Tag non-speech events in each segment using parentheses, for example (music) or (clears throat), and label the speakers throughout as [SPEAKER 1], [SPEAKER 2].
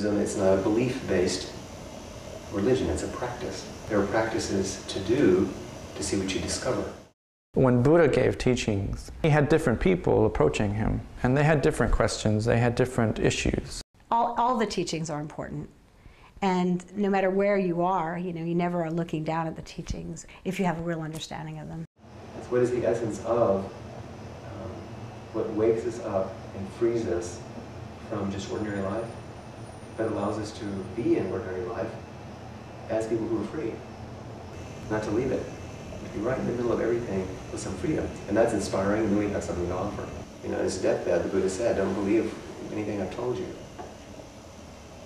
[SPEAKER 1] Buddhism is not a belief-based religion, it's a practice. There are practices to do to see what you discover.
[SPEAKER 2] When Buddha gave teachings, he had different people approaching him, and they had different questions, they had different issues.
[SPEAKER 3] All, all the teachings are important. And no matter where you are, you know, you never are looking down at the teachings if you have a real understanding of them.
[SPEAKER 1] That's what is the essence of um, what wakes us up and frees us from just ordinary life, but allows us to be in ordinary life as people who are free, not to leave it. Be right in the middle of everything with some freedom. And that's inspiring, and we have something to offer. You know, his deathbed, the Buddha said, don't believe anything I've told you.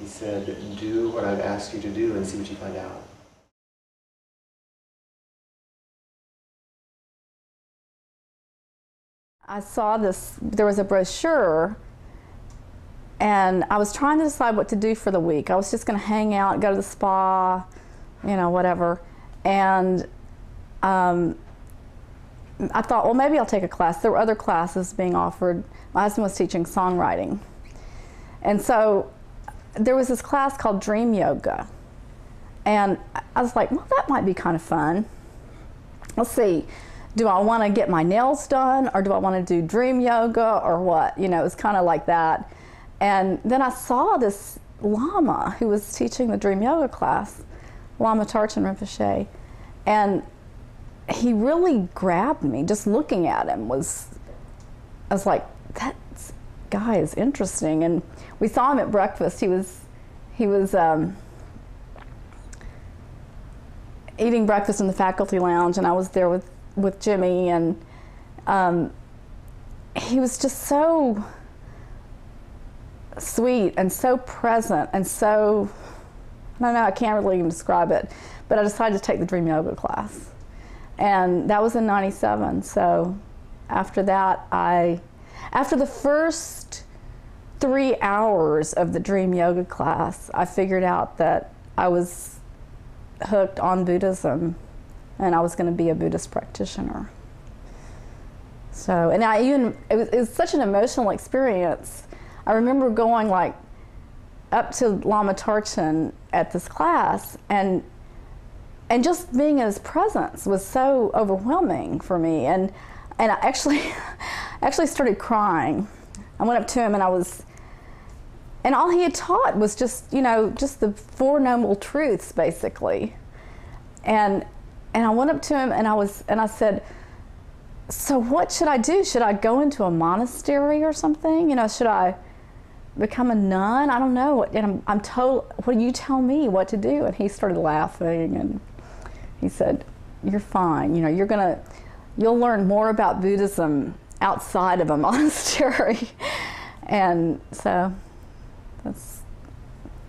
[SPEAKER 1] He said, do what I've asked you to do and see what you find out.
[SPEAKER 4] I saw this, there was a brochure, and I was trying to decide what to do for the week. I was just going to hang out, go to the spa, you know, whatever. And um, I thought, well, maybe I'll take a class. There were other classes being offered. My husband was teaching songwriting. And so there was this class called Dream Yoga. And I was like, well, that might be kind of fun. Let's see do I want to get my nails done or do I want to do dream yoga or what? You know, it was kind of like that. And then I saw this Lama who was teaching the dream yoga class, Lama Tarchin Rinpoche. And he really grabbed me. Just looking at him was, I was like, that guy is interesting. And we saw him at breakfast. He was, he was um, eating breakfast in the faculty lounge, and I was there with with Jimmy, and um, he was just so sweet and so present and so I don't know, I can't really even describe it. But I decided to take the Dream Yoga class. And that was in 97. So after that, I, after the first three hours of the Dream Yoga class, I figured out that I was hooked on Buddhism and I was going to be a Buddhist practitioner. So, and I even, it was, it was such an emotional experience. I remember going like up to Lama Tarchin at this class and and just being in his presence was so overwhelming for me and and I actually (laughs) actually started crying. I went up to him and I was and all he had taught was just, you know, just the four noble truths basically. And and I went up to him and I was and I said, "So what should I do? Should I go into a monastery or something? You know, should I become a nun? I don't know." And I'm, I'm told, "What do you tell me what to do?" And he started laughing and he said, "You're fine. You know, you're gonna you'll learn more about Buddhism outside of a (laughs) monastery." and so that's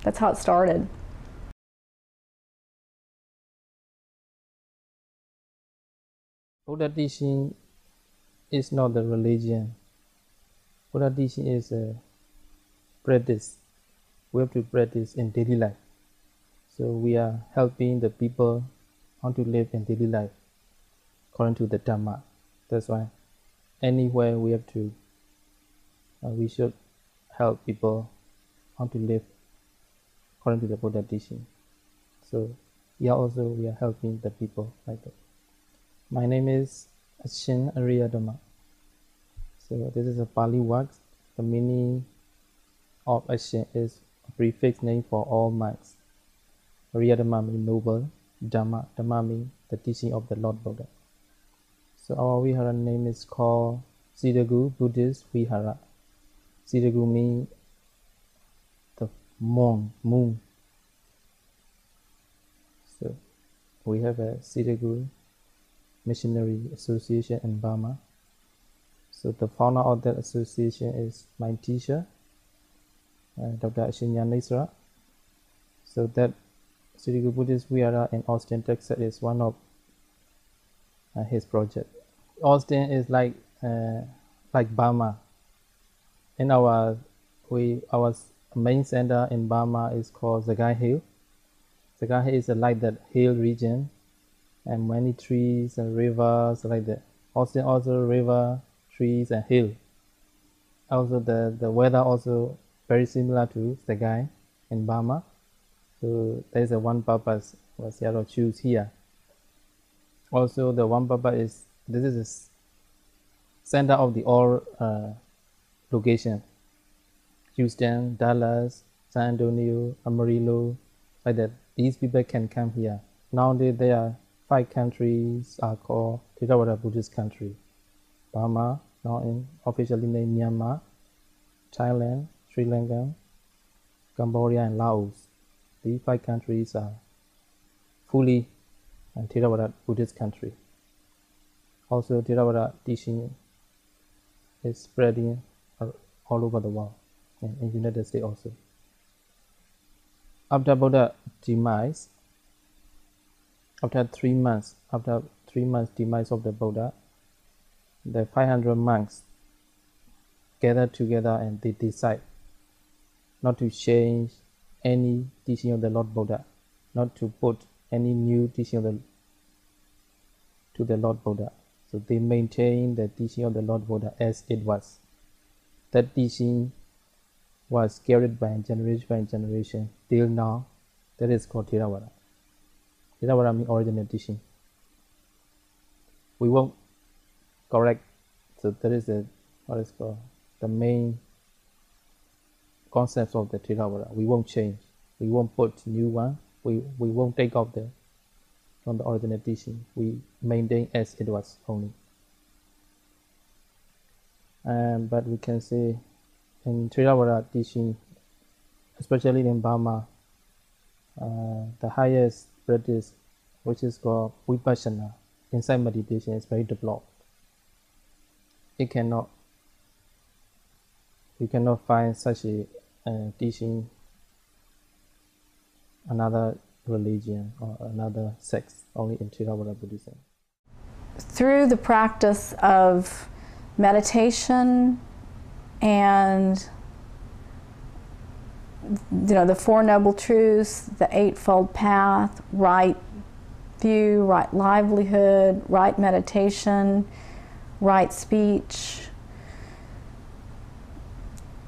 [SPEAKER 4] that's how it started.
[SPEAKER 5] Buddha teaching is not a religion. Buddha teaching is a practice. We have to practice in daily life. So we are helping the people how to live in daily life according to the dharma That's why anywhere we have to, uh, we should help people how to live according to the Buddha teaching. So yeah, also we are helping the people like that. My name is Ashin Ariyadama. So this is a Pali word. The meaning of Ashin is a prefix name for all minds. Ariyadama means noble, Dhamma, Dhamma means the teaching of the Lord Buddha. So our Vihara name is called Sitagu Buddhist Vihara. Sitagu means the moon, moon. So we have a Sitagu Missionary Association in Burma. So the founder of that association is my teacher, Dr. Ashin Nyanissara. So that Sitagu Buddhist Vihara in Austin, Texas is one of uh, his project. Austin is like uh, like Burma. In our we our main center in Burma is called Sagaing Hill. Sagaing Hill is like that hill region and many trees and rivers like that. Austin also river, trees and hill. Also, the the weather also very similar to Sagaing. in Burma. So there's a one purpose was yellow choose here. Also, the one purpose is this is the center of the all uh, location. Houston, Dallas, San Antonio, Amarillo, like that. These people can come here. Nowadays, there are five countries are called Theravada Buddhist country. Burma, now in officially named Myanmar, Thailand, Sri Lanka, Cambodia, and Laos. These five countries are fully Theravada Buddhist country. Also, Theravada teaching is spreading all over the world, and in United States also. After Buddha demise, after three months, after three months demise of the Buddha, the 500 monks gather together and they decide not to change any teaching of the Lord Buddha, not to put any new teaching of the to the Lord Buddha. So they maintain the teaching of the Lord Buddha as it was. That teaching was carried by generation by generation till now. That is called Theravada. Theravada means original teaching. We won't correct. So that is the what is called the main concepts of the Theravada. We won't change. We won't put new one. We we won't take off the from the original teaching. We maintain as it was only. Um, but we can say in Theravada teaching, especially in Burma, uh, the highest practice, which is called vipassana, insight meditation, is very developed. It cannot, you cannot find such a teaching another religion or another sect, only in Theravada Buddhism.
[SPEAKER 4] through the practice of meditation and you know the four noble truths the eightfold path right view right livelihood right meditation right speech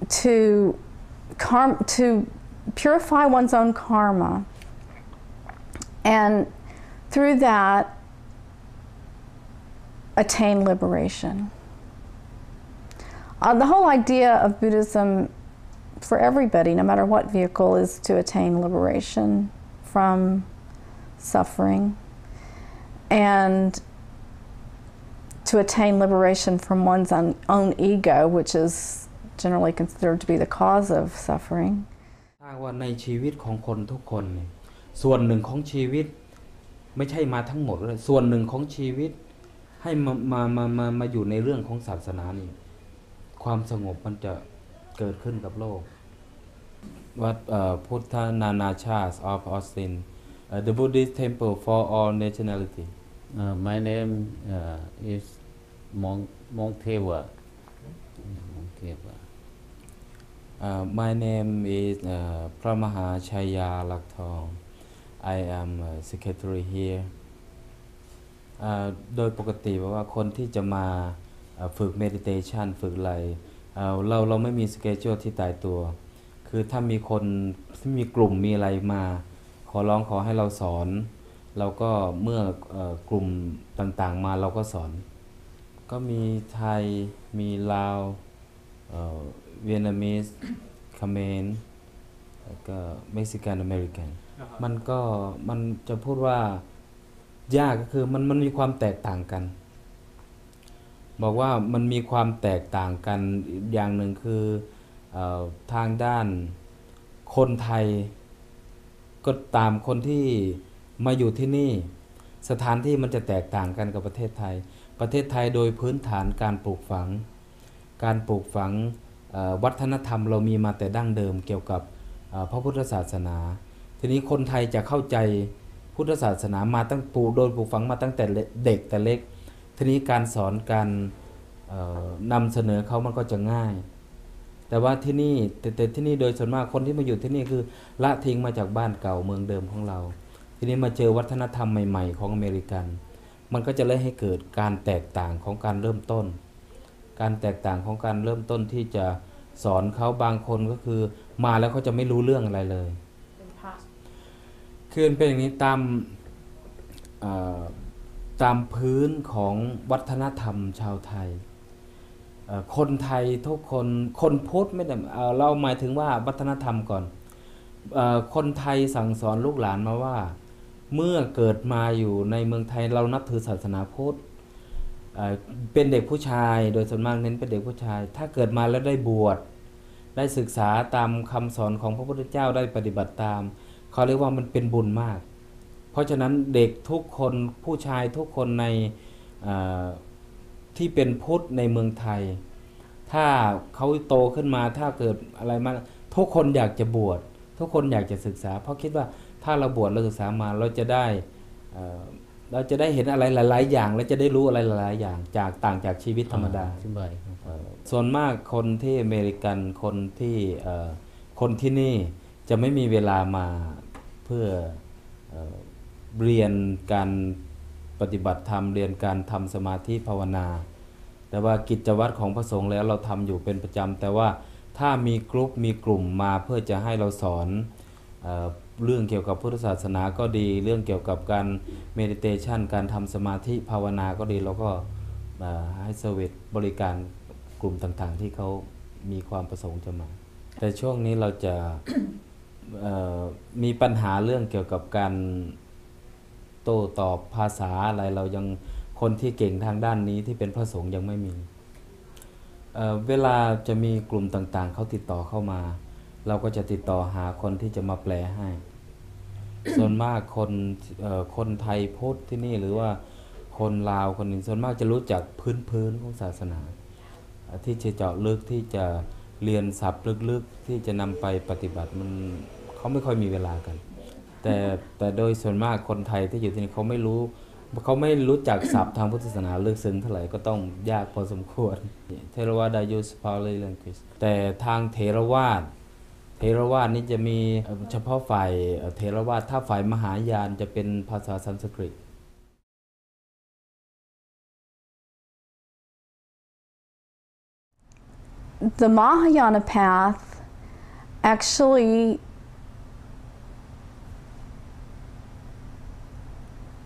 [SPEAKER 4] to to purify one's own karma and through that attain liberation. Uh, the whole idea of Buddhism for everybody, no matter what vehicle, is to attain liberation from suffering and to attain liberation from one's own ego, which is generally considered to be the cause of suffering.
[SPEAKER 6] ถ้าว่าในชีวิตของคนทุกคนเนี่ยส่วนหนึ่งของชีวิตไม่ใช่มาทั้งหมดเลยส่วนหนึ่งของชีวิตให้มามามามามาอยู่ในเรื่องของศาสนานี่ความสงบมันจะเกิดขึ้นกับโลกวัดพุทธนานาชาติ of Austin uh, the Buddhist temple for all nationality
[SPEAKER 7] Uh, my name uh, is Mon Monteva. Monteva.
[SPEAKER 6] Uh, my name is uh, พระมหาชัยยาลักทอง I am a secretary here โดยปกติว่าคนที่จะมาฝึก meditation ฝึกอะไรเราเราไม่มีสเกจที่ตายตัว คือถ้ามีคนที่มีกลุ่มมีอะไรมา ขอร้องขอให้เราสอน เราก็เมื่อกลุ่มต่างๆมาเราก็สอน ก็มีไทยมีลาว เวียดนามิสคาเมนแล้วก็เม็กซิกันอเมริกัน มันก็มันจะพูดว่ายากก็คือมันมันมีความแตกต่างกัน บอกว่ามันมีความแตกต่างกันอีกอย่างหนึ่งคือเออทางด้านคนไทย ก็ตามคนที่มาอยู่ที่นี่ สถานที่มันจะแตกต่างกันกับประเทศไทย ประเทศไทยโดยพื้นฐานการปลูกฝัง การปลูกฝังเอ่อ วัฒนธรรมเรามีมาแต่ดั้งเดิมเกี่ยวกับพระพุทธศาสนา ทีนี้คนไทยจะเข้าใจพุทธศาสนามาตั้งปลูกโดยปลูกฝังมาตั้งแต่เด็กแต่เล็ก ทีนี้การสอนการนำเสนอเขามันก็จะง่าย แต่ว่าที่นี่แต่แต่ที่นี่โดยส่วนมากคนที่มาอยู่ที่นี่คือละทิ้งมาจากบ้านเก่าเมืองเดิมของเรา ทีนี้มาเจอวัฒนธรรมใหม่ ๆ ของอเมริกัน มันก็จะเลยให้เกิดการแตกต่างของการเริ่มต้น การแตกต่างของการเริ่มต้นที่จะสอนเขาบางคนก็คือ มาแล้วเขาจะไม่รู้เรื่องอะไรเลยคือเป็นอย่างนี้ตามตามพื้นของวัฒนธรรมชาวไทย คนไทยทุกคนคนพุทธไม่ได้เอ่เราหมายถึงว่าวัฒนธรรมก่อนอคนไทยสั่งสอนลูกหลานมาว่า เมื่อเกิดมาอยู่ในเมืองไทยเรานับถือศาสนาพุทธ เป็นเด็กผู้ชายโดยส่วนมากเน้นเป็นเด็กผู้ชาย ถ้าเกิดมาแล้วได้บวชได้ศึกษาตามคำสอนของพระพุทธเจ้าได้ปฏิบัติตามเขาเรียกว่ามันเป็นบุญมาก เพราะฉะนั้นเด็กทุกคนผู้ชายทุกคนในที่เป็นพุทธในเมืองไทย ถ้าเขาโตขึ้นมาถ้าเกิดอะไรมาทุกคนอยากจะบวชทุกคนอยากจะศึกษา เพราะคิดว่าถ้าเราบวชเราศึกษามาเราจะได้ เอ่อเราจะได้เห็นอะไรหลาย ๆ อย่าง และจะได้รู้อะไรหลาย ๆ อย่าง จากต่างจากชีวิตธรรมดา
[SPEAKER 7] อธิบายครับ
[SPEAKER 6] เอ่อส่วนมากคนที่อเมริกันคนที่เอ่อคนที่นี่จะไม่มีเวลามาเพื่อเอ่อเรียนการปฏิบัติธรรมเรียนการทำสมาธิภาวนา แต่ว่ากิจวัตรของพระสงฆ์แล้วเราทำอยู่เป็นประจำแต่ว่าถ้ามีกลุ่มมีกลุ่มมาเพื่อจะให้เราสอน เรื่องเกี่ยวกับพุทธศาสนาก็ดี เรื่องเกี่ยวกับการเมดิเทชันการทำสมาธิภาวนาก็ดีเราก็ให้เซอร์วิสบริการกลุ่มต่างๆ ที่เขามีความประสงค์จะมา แต่ช่วงนี้เราจะมีปัญหาเรื่องเกี่ยวกับการโต้ตอบภาษาอะไรเรายังคนที่เก่งทางด้านนี้ที่เป็นพระสงฆ์ยังไม่มีเเวลาจะมีกลุ่มต่างๆ เขาติดต่อเข้ามา เราก็จะติดต่อหาคนที่จะมาแปลให้ ส่วนมากคนคนไทยพุทธที่นี่หรือว่าคนลาวคนหนึ่งส่วนมากจะรู้จักพื้นพื้นของศาสนา ที่จะเจาะลึกที่จะเรียนศัพท์ลึกๆ ที่จะนำไปปฏิบัติมันเขาไม่ค่อยมีเวลากัน แต่แต่โดยส่วนมากคนไทยที่อยู่ที่นี่เขาไม่รู้เขาไม่รู้จักศัพท์ทางพุทธศาสนาลึกซึ้งเท่าไหร่ก็ต้องยากพอสมควรเทรวาดายุสพาลีลังกิสแต่ทางเทรวาส เทรวาสนี่จะมีเอ่อเฉพาะฝ่ายเอ่อเทรวาสถ้าฝ่ายมหายานจะเป็นภาษาสันสกฤต
[SPEAKER 4] The Mahayana path actually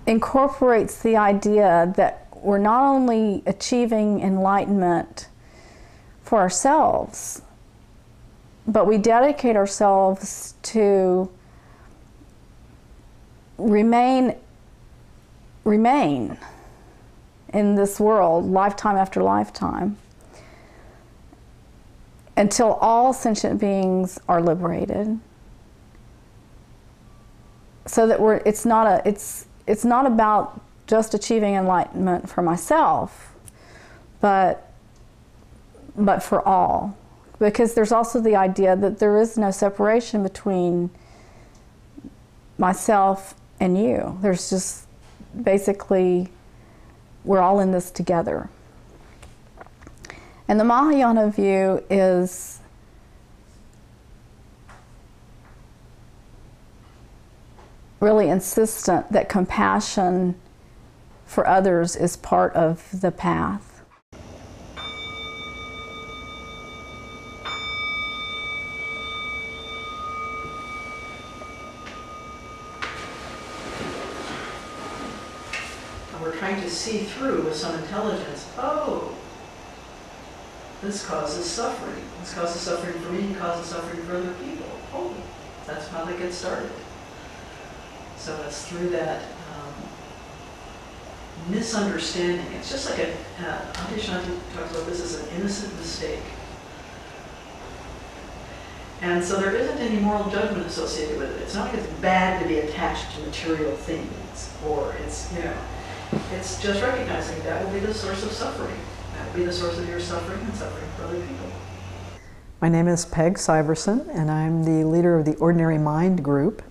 [SPEAKER 4] incorporates the idea that we're not only achieving enlightenment for ourselves, but we dedicate ourselves to remain remain in this world lifetime after lifetime until all sentient beings are liberated. So that we're it's not a it's it's not about just achieving enlightenment for myself but but for all because there's also the idea that there is no separation between myself and you there's just basically we're all in this together and the Mahayana view is really insistent that compassion for others is part of the path.
[SPEAKER 8] And we're trying to see through with some intelligence. Oh, this causes suffering. This causes suffering for me, causes suffering for other people. Oh, that's how they get started. So it's through that um, misunderstanding. It's just like a, uh, talks about this as an innocent mistake. And so there isn't any moral judgment associated with it. It's not like it's bad to be attached to material things, or it's, you know, it's just recognizing that will be the source of suffering. That will be the source of your suffering and suffering for other people.
[SPEAKER 9] My name is Peg Syverson, and I'm the leader of the Ordinary Mind group.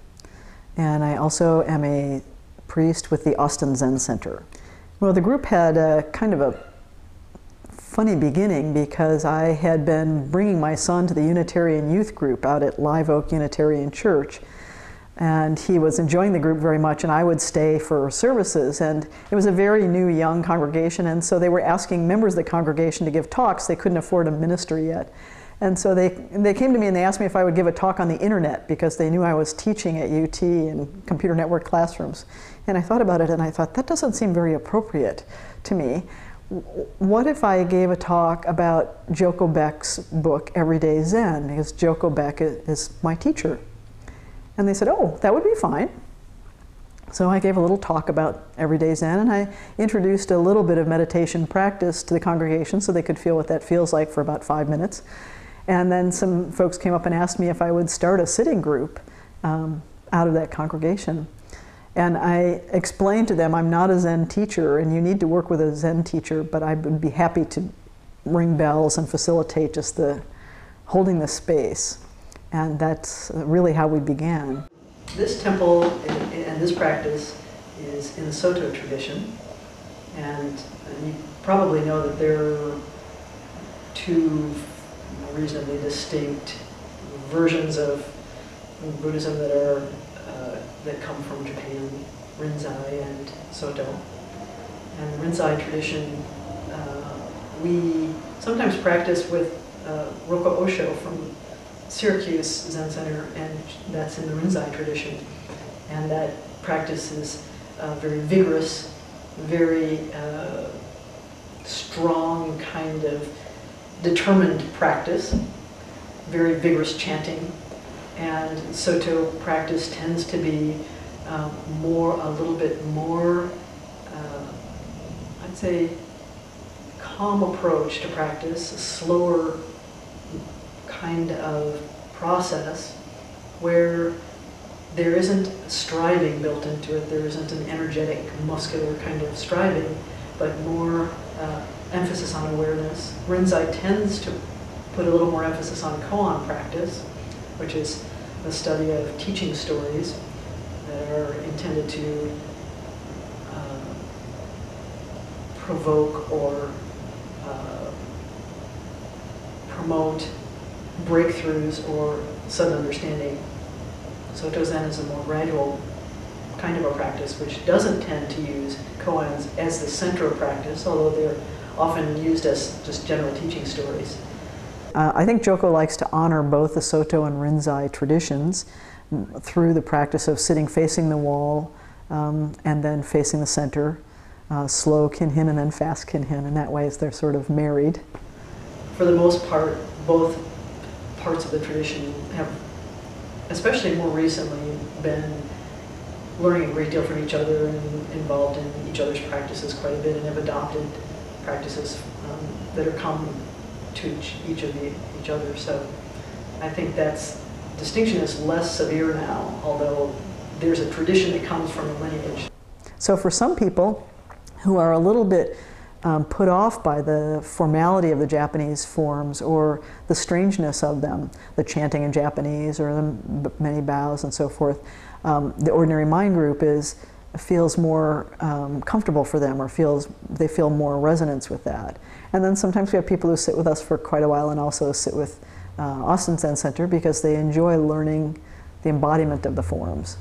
[SPEAKER 9] And I also am a priest with the Austin Zen Center. Well, the group had a kind of a funny beginning because I had been bringing my son to the Unitarian Youth Group out at Live Oak Unitarian Church. And he was enjoying the group very much, and I would stay for services. And it was a very new, young congregation, and so they were asking members of the congregation to give talks. They couldn't afford a minister yet. And so they, they came to me and they asked me if I would give a talk on the internet because they knew I was teaching at UT in computer network classrooms. And I thought about it and I thought, that doesn't seem very appropriate to me. What if I gave a talk about Joko Beck's book, Everyday Zen, because Joko Beck is my teacher? And they said, oh, that would be fine. So I gave a little talk about Everyday Zen and I introduced a little bit of meditation practice to the congregation so they could feel what that feels like for about five minutes. And then some folks came up and asked me if I would start a sitting group um, out of that congregation. And I explained to them I'm not a Zen teacher and you need to work with a Zen teacher, but I would be happy to ring bells and facilitate just the holding the space. And that's really how we began.
[SPEAKER 8] This temple and this practice is in the Soto tradition, and you probably know that there are two reasonably distinct versions of Buddhism that are uh, that come from Japan, Rinzai and Soto. And the Rinzai tradition, uh, we sometimes practice with uh, Roko Osho from Syracuse Zen Center, and that's in the Rinzai tradition. And that practice is uh, very vigorous, very uh, strong kind of determined practice, very vigorous chanting. And Soto practice tends to be um, more, a little bit more, uh, I'd say, calm approach to practice, slower kind of process where there isn't striving built into it, there isn't an energetic, muscular kind of striving, but more uh, emphasis on awareness. Rinzai tends to put a little more emphasis on koan practice, which is the study of teaching stories that are intended to uh, provoke or uh, promote breakthroughs or sudden understanding. Soto Zen is a more gradual kind of a practice which doesn't tend to use koans as the center of practice, although they're often used as just general teaching stories.
[SPEAKER 9] Uh, I think Joko likes to honor both the Soto and Rinzai traditions through the practice of sitting facing the wall um, and then facing the center, uh, slow kinhin and then fast kinhin, and that way they're sort of married.
[SPEAKER 8] For the most part, both parts of the tradition have, especially more recently, been learning a great deal from each other and involved in each other's practices quite a bit and have adopted practices um, that are common to each, each of the, each other. So I think that's distinction is less severe now, although there's a tradition that comes from a lineage.
[SPEAKER 9] So for some people who are a little bit um, put off by the formality of the Japanese forms or the strangeness of them, the chanting in Japanese or the many bows and so forth. Um, the ordinary mind group is feels more um, comfortable for them or feels they feel more resonance with that. And then sometimes we have people who sit with us for quite a while and also sit with uh, Austin Zen Center because they enjoy learning the embodiment of the forms.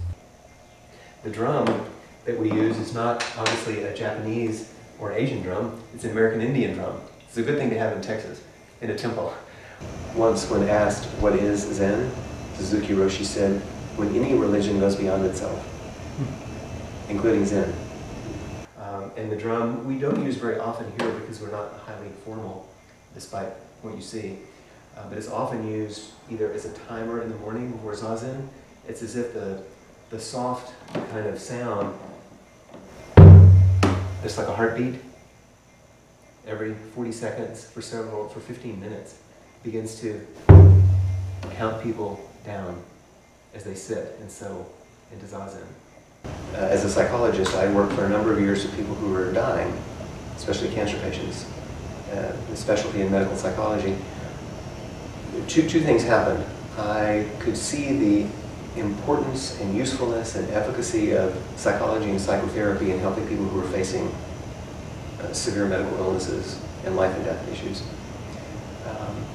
[SPEAKER 1] The drum that we use is not obviously a Japanese or an Asian drum, it's an American Indian drum. It's a good thing to have in Texas, in a temple. Once when asked, what is Zen, Suzuki Roshi said, when any religion goes beyond itself, including Zen. Um, and the drum, we don't use very often here because we're not highly formal, despite what you see. Uh, but it's often used either as a timer in the morning before Zazen. It's as if the, the soft kind of sound just like a heartbeat, every 40 seconds for several, for 15 minutes, begins to count people down as they sit and so into Zazen. Uh, as a psychologist, I worked for a number of years with people who were dying, especially cancer patients, uh, the specialty in medical psychology. Two, two things happened. I could see the importance and usefulness and efficacy of psychology and psychotherapy in helping people who are facing uh, severe medical illnesses and life and death issues. Um,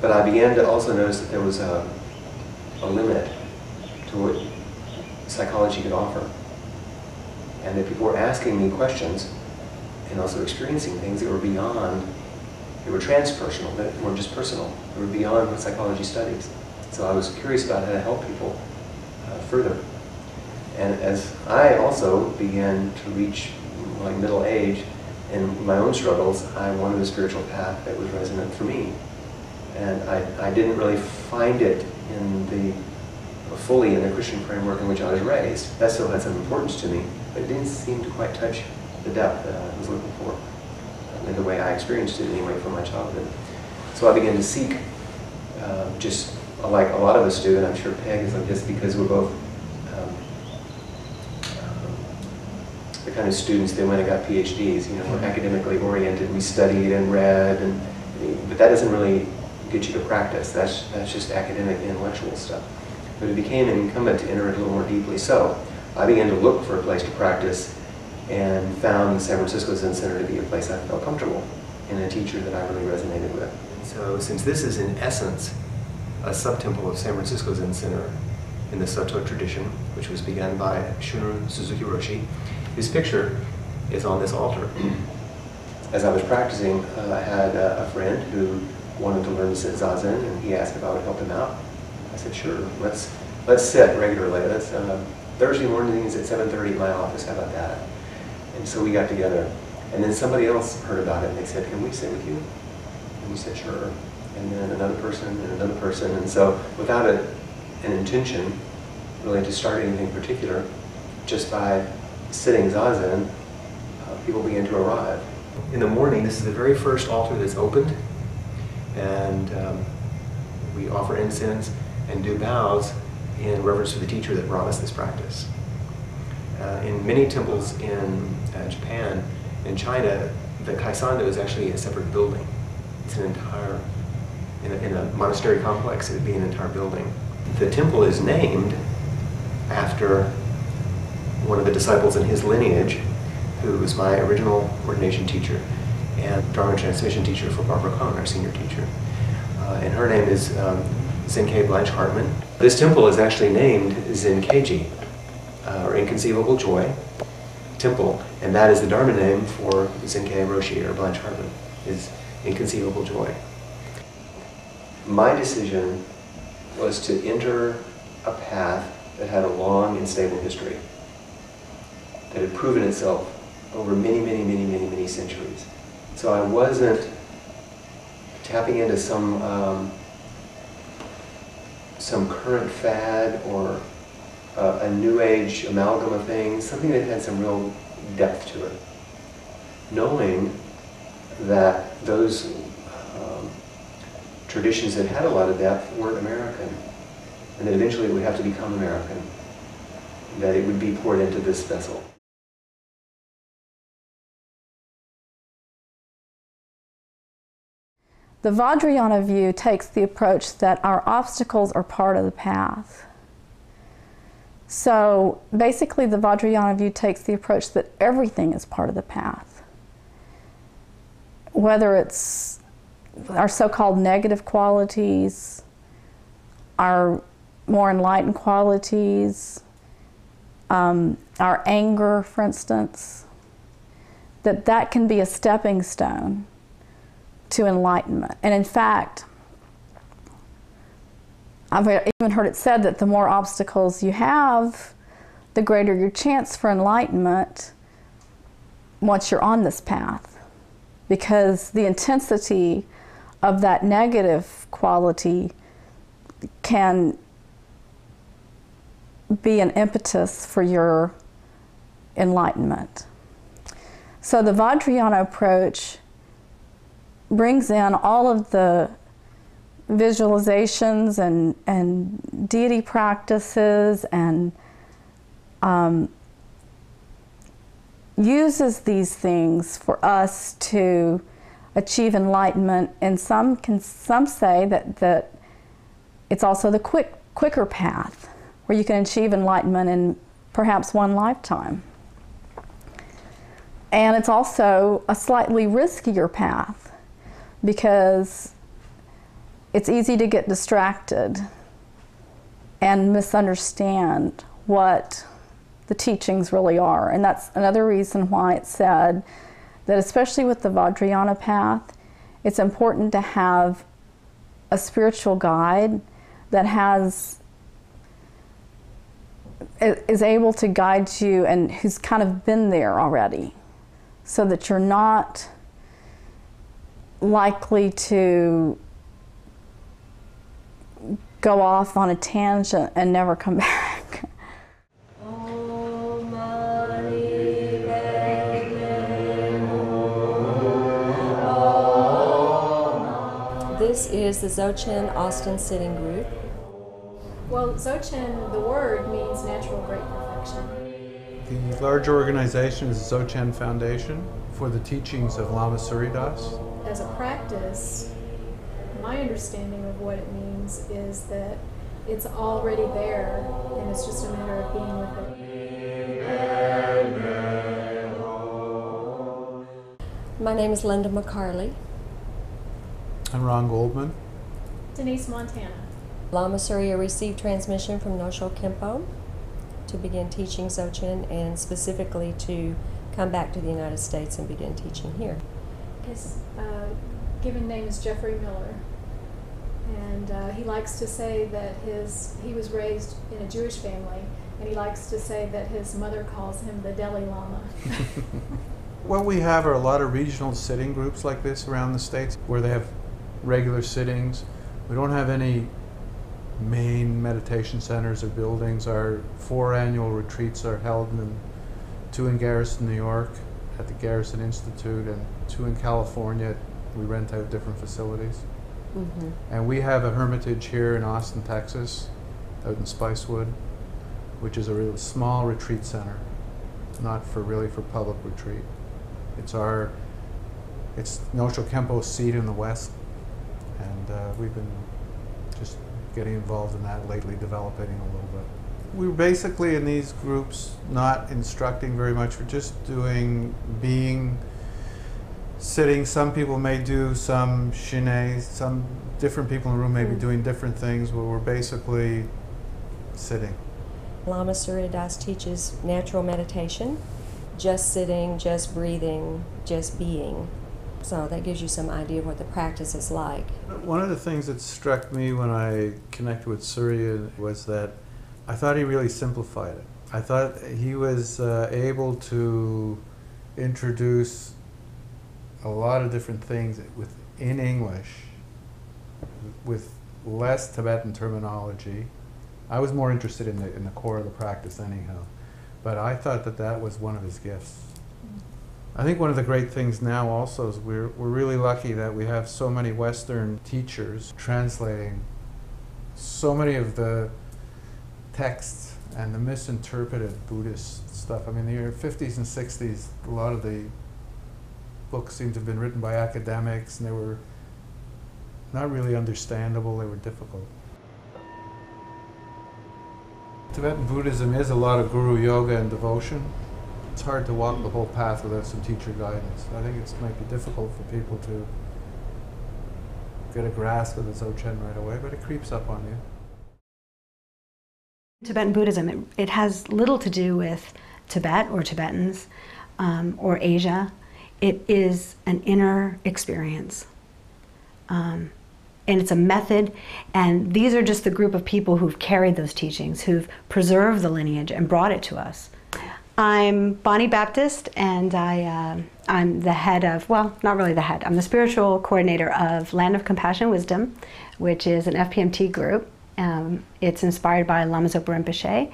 [SPEAKER 1] but I began to also notice that there was a, a limit to what psychology could offer. And that people were asking me questions and also experiencing things that were beyond that were transpersonal, that weren't just personal. that were beyond what psychology studies. So I was curious about how to help people further. And as I also began to reach my middle age and my own struggles, I wanted a spiritual path that was resonant for me. And I, I didn't really find it in the fully in the Christian framework in which I was raised. That still had some importance to me, but it didn't seem to quite touch the depth that I was looking for uh, in the way I experienced it anyway from my childhood. So I began to seek, uh, just like a lot of us do, and I'm sure Peg is like this because we're both um, um, the kind of students that went and got PhDs. You know, we're academically oriented. We studied and read, and but that doesn't really get you to practice. That's that's just academic intellectual stuff. But it became incumbent to enter it a little more deeply. So I began to look for a place to practice and found the San Francisco Zen Center to be a place I felt comfortable and a teacher that I really resonated with. So since this is in essence a subtemple of San Francisco Zen Center in the Soto tradition, which was begun by Shunryu Suzuki Roshi, his picture is on this altar. As I was practicing, uh, I had a, a friend who wanted to learn to sit zazen, and he asked if I would help him out. I said, sure, let's, let's sit regularly. Let's, uh, Thursday mornings at 7.30 at my office, how about that? And so we got together. And then somebody else heard about it and they said, can we sit with you? And we said, sure. And then another person and another person. And so without a, an intention really to start anything particular, just by sitting zazen, uh, people began to arrive. In the morning, this is the very first altar that's opened. And um, we offer incense and do bows in reverence to the teacher that brought us this practice. Uh, in many temples in uh, Japan and China, the kaisando is actually a separate building. It's an entire, in a, in a monastery complex, it would be an entire building. The temple is named after one of the disciples in his lineage, who was my original ordination teacher and Dharma transmission teacher for Barbara Kohn, our senior teacher. Uh, and her name is um, Zenkei Blanche Hartman. This temple is actually named Zenkeiji, uh, or Inconceivable Joy Temple, and that is the Dharma name for Zenkei Roshi, or Blanche Hartman, is Inconceivable Joy. My decision was to enter a path that had a long and stable history, that had proven itself over many, many, many, many, many centuries. So I wasn't tapping into some um, some current fad or uh, a new age amalgam of things, something that had some real depth to it. Knowing that those traditions that had a lot of that weren't American, and that eventually it would have to become American, that it would be poured into this vessel.
[SPEAKER 4] The Vajrayana view takes the approach that our obstacles are part of the path. So basically, the Vajrayana view takes the approach that everything is part of the path. Whether it's our so called negative qualities, our more enlightened qualities, um, our anger, for instance, that that can be a stepping stone to enlightenment. And in fact, I've even heard it said that the more obstacles you have, the greater your chance for enlightenment once you're on this path. Because the intensity of that negative quality can be an impetus for your enlightenment. So the Vajrayana approach brings in all of the visualizations and, and deity practices and um, uses these things for us to achieve enlightenment. And some can some say that, that it's also the quick quicker path where you can achieve enlightenment in perhaps one lifetime. And it's also a slightly riskier path because it's easy to get distracted and misunderstand what the teachings really are. And that's another reason why it's said that, especially with the Vajrayana path, it's important to have a spiritual guide that has is able to guide you and who's kind of been there already so that you're not likely to go off on a tangent and never come (laughs) back.
[SPEAKER 10] This is the Dzogchen Austin Sitting Group.
[SPEAKER 11] Well, Dzogchen, the word means natural great perfection.
[SPEAKER 12] The larger organization is the Dzogchen Foundation for the teachings of Lama Surya Das.
[SPEAKER 11] As a practice, my understanding of what it means is that it's already there and it's just a matter of being with
[SPEAKER 10] it. My name is Linda McCarley.
[SPEAKER 12] I'm Ron Goldman.
[SPEAKER 11] Denise Montana.
[SPEAKER 10] Lama Surya received transmission from Nyoshul Khenpo to begin teaching Dzogchen and specifically to come back to the United States and begin teaching here.
[SPEAKER 11] His uh, given name is Jeffrey Miller, and uh, he likes to say that his he was raised in a Jewish family, and he likes to say that his mother calls him the Dalai Lama. (laughs)
[SPEAKER 12] what we have are a lot of regional sitting groups like this around the states where they have regular sittings. We don't have any main meditation centers or buildings. Our four annual retreats are held in two in Garrison, New York, at the Garrison Institute, and two in California. We rent out different facilities. Mm-hmm. And we have a hermitage here in Austin, Texas, out in Spicewood, which is a really small retreat center, not for really for public retreat. It's our, it's Nyoshul Khenpo's seat in the West uh, we've been just getting involved in that lately, developing a little bit. We're basically in these groups not instructing very much. We're just doing being sitting. Some people may do some shine. Some different people in the room may be doing different things. But we're basically sitting.
[SPEAKER 10] Lama Surya Das teaches natural meditation, just sitting, just breathing, just being. So that gives you some idea of what the practice is like.
[SPEAKER 12] One of the things that struck me when I connected with Surya was that I thought he really simplified it. I thought he was uh, able to introduce a lot of different things with, in English with less Tibetan terminology. I was more interested in the, in the core of the practice anyhow, but I thought that that was one of his gifts. I think one of the great things now also is we're, we're really lucky that we have so many Western teachers translating so many of the texts and the misinterpreted Buddhist stuff. I mean, in the 50s and 60s, a lot of the books seemed to have been written by academics and they were not really understandable, they were difficult. Tibetan Buddhism is a lot of guru yoga and devotion it's hard to walk the whole path without some teacher guidance. I think it might be difficult for people to get a grasp of the Dzogchen right away, but it creeps up on you.
[SPEAKER 3] Tibetan Buddhism, it, it has little to do with Tibet or Tibetans um, or Asia. It is an inner experience. Um, and it's a method, and these are just the group of people who've carried those teachings, who've preserved the lineage and brought it to us. I'm Bonnie Baptist, and I, uh, I'm the head of, well, not really the head, I'm the spiritual coordinator of Land of Compassion Wisdom, which is an FPMT group. Um, it's inspired by Lama Zopa Rinpoche.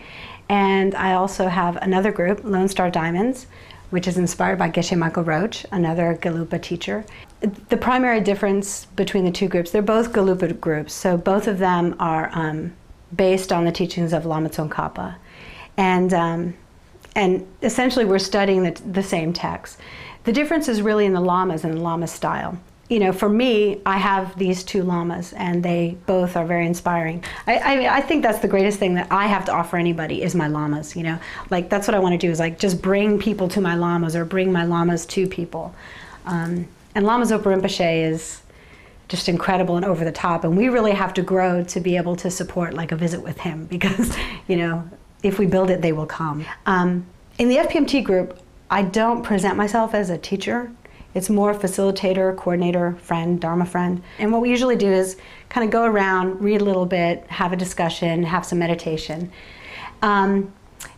[SPEAKER 3] And I also have another group, Lone Star Diamonds, which is inspired by Geshe Michael Roach, another Gelugpa teacher. The primary difference between the two groups, they're both Gelugpa groups, so both of them are um, based on the teachings of Lama Tsongkhapa. And um, and essentially we're studying the, the same text. The difference is really in the lamas and the lama style. You know, for me, I have these two lamas, and they both are very inspiring. I, I, I think that's the greatest thing that I have to offer anybody is my lamas. You know, like that's what I want to do is like just bring people to my lamas or bring my lamas to people. Um, and Lama Zopa Rinpoche is just incredible and over the top, and we really have to grow to be able to support like a visit with him (laughs) because, you know, if we build it, they will come. Um, in the FPMT group, I don't present myself as a teacher. It's more facilitator, coordinator, friend, Dharma friend. And what we usually do is kind of go around, read a little bit, have a discussion, have some meditation. Um,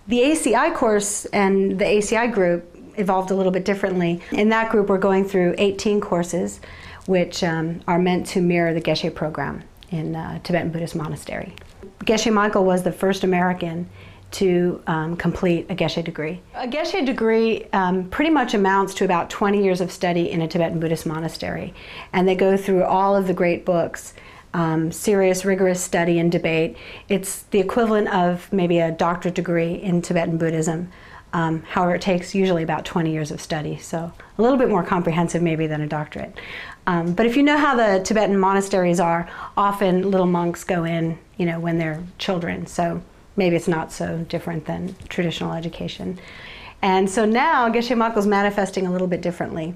[SPEAKER 3] the ACI course and the ACI group evolved a little bit differently. In that group, we're going through 18 courses, which um, are meant to mirror the Geshe program in uh, Tibetan Buddhist monastery. Geshe Michael was the first American to um, complete a Geshe degree. A Geshe degree um, pretty much amounts to about 20 years of study in a Tibetan Buddhist monastery, and they go through all of the great books. Um, serious, rigorous study and debate. It's the equivalent of maybe a doctorate degree in Tibetan Buddhism. Um, however, it takes usually about 20 years of study, so a little bit more comprehensive maybe than a doctorate. Um, but if you know how the Tibetan monasteries are, often little monks go in, you know, when they're children. So maybe it's not so different than traditional education. And so now Geshe is manifesting a little bit differently.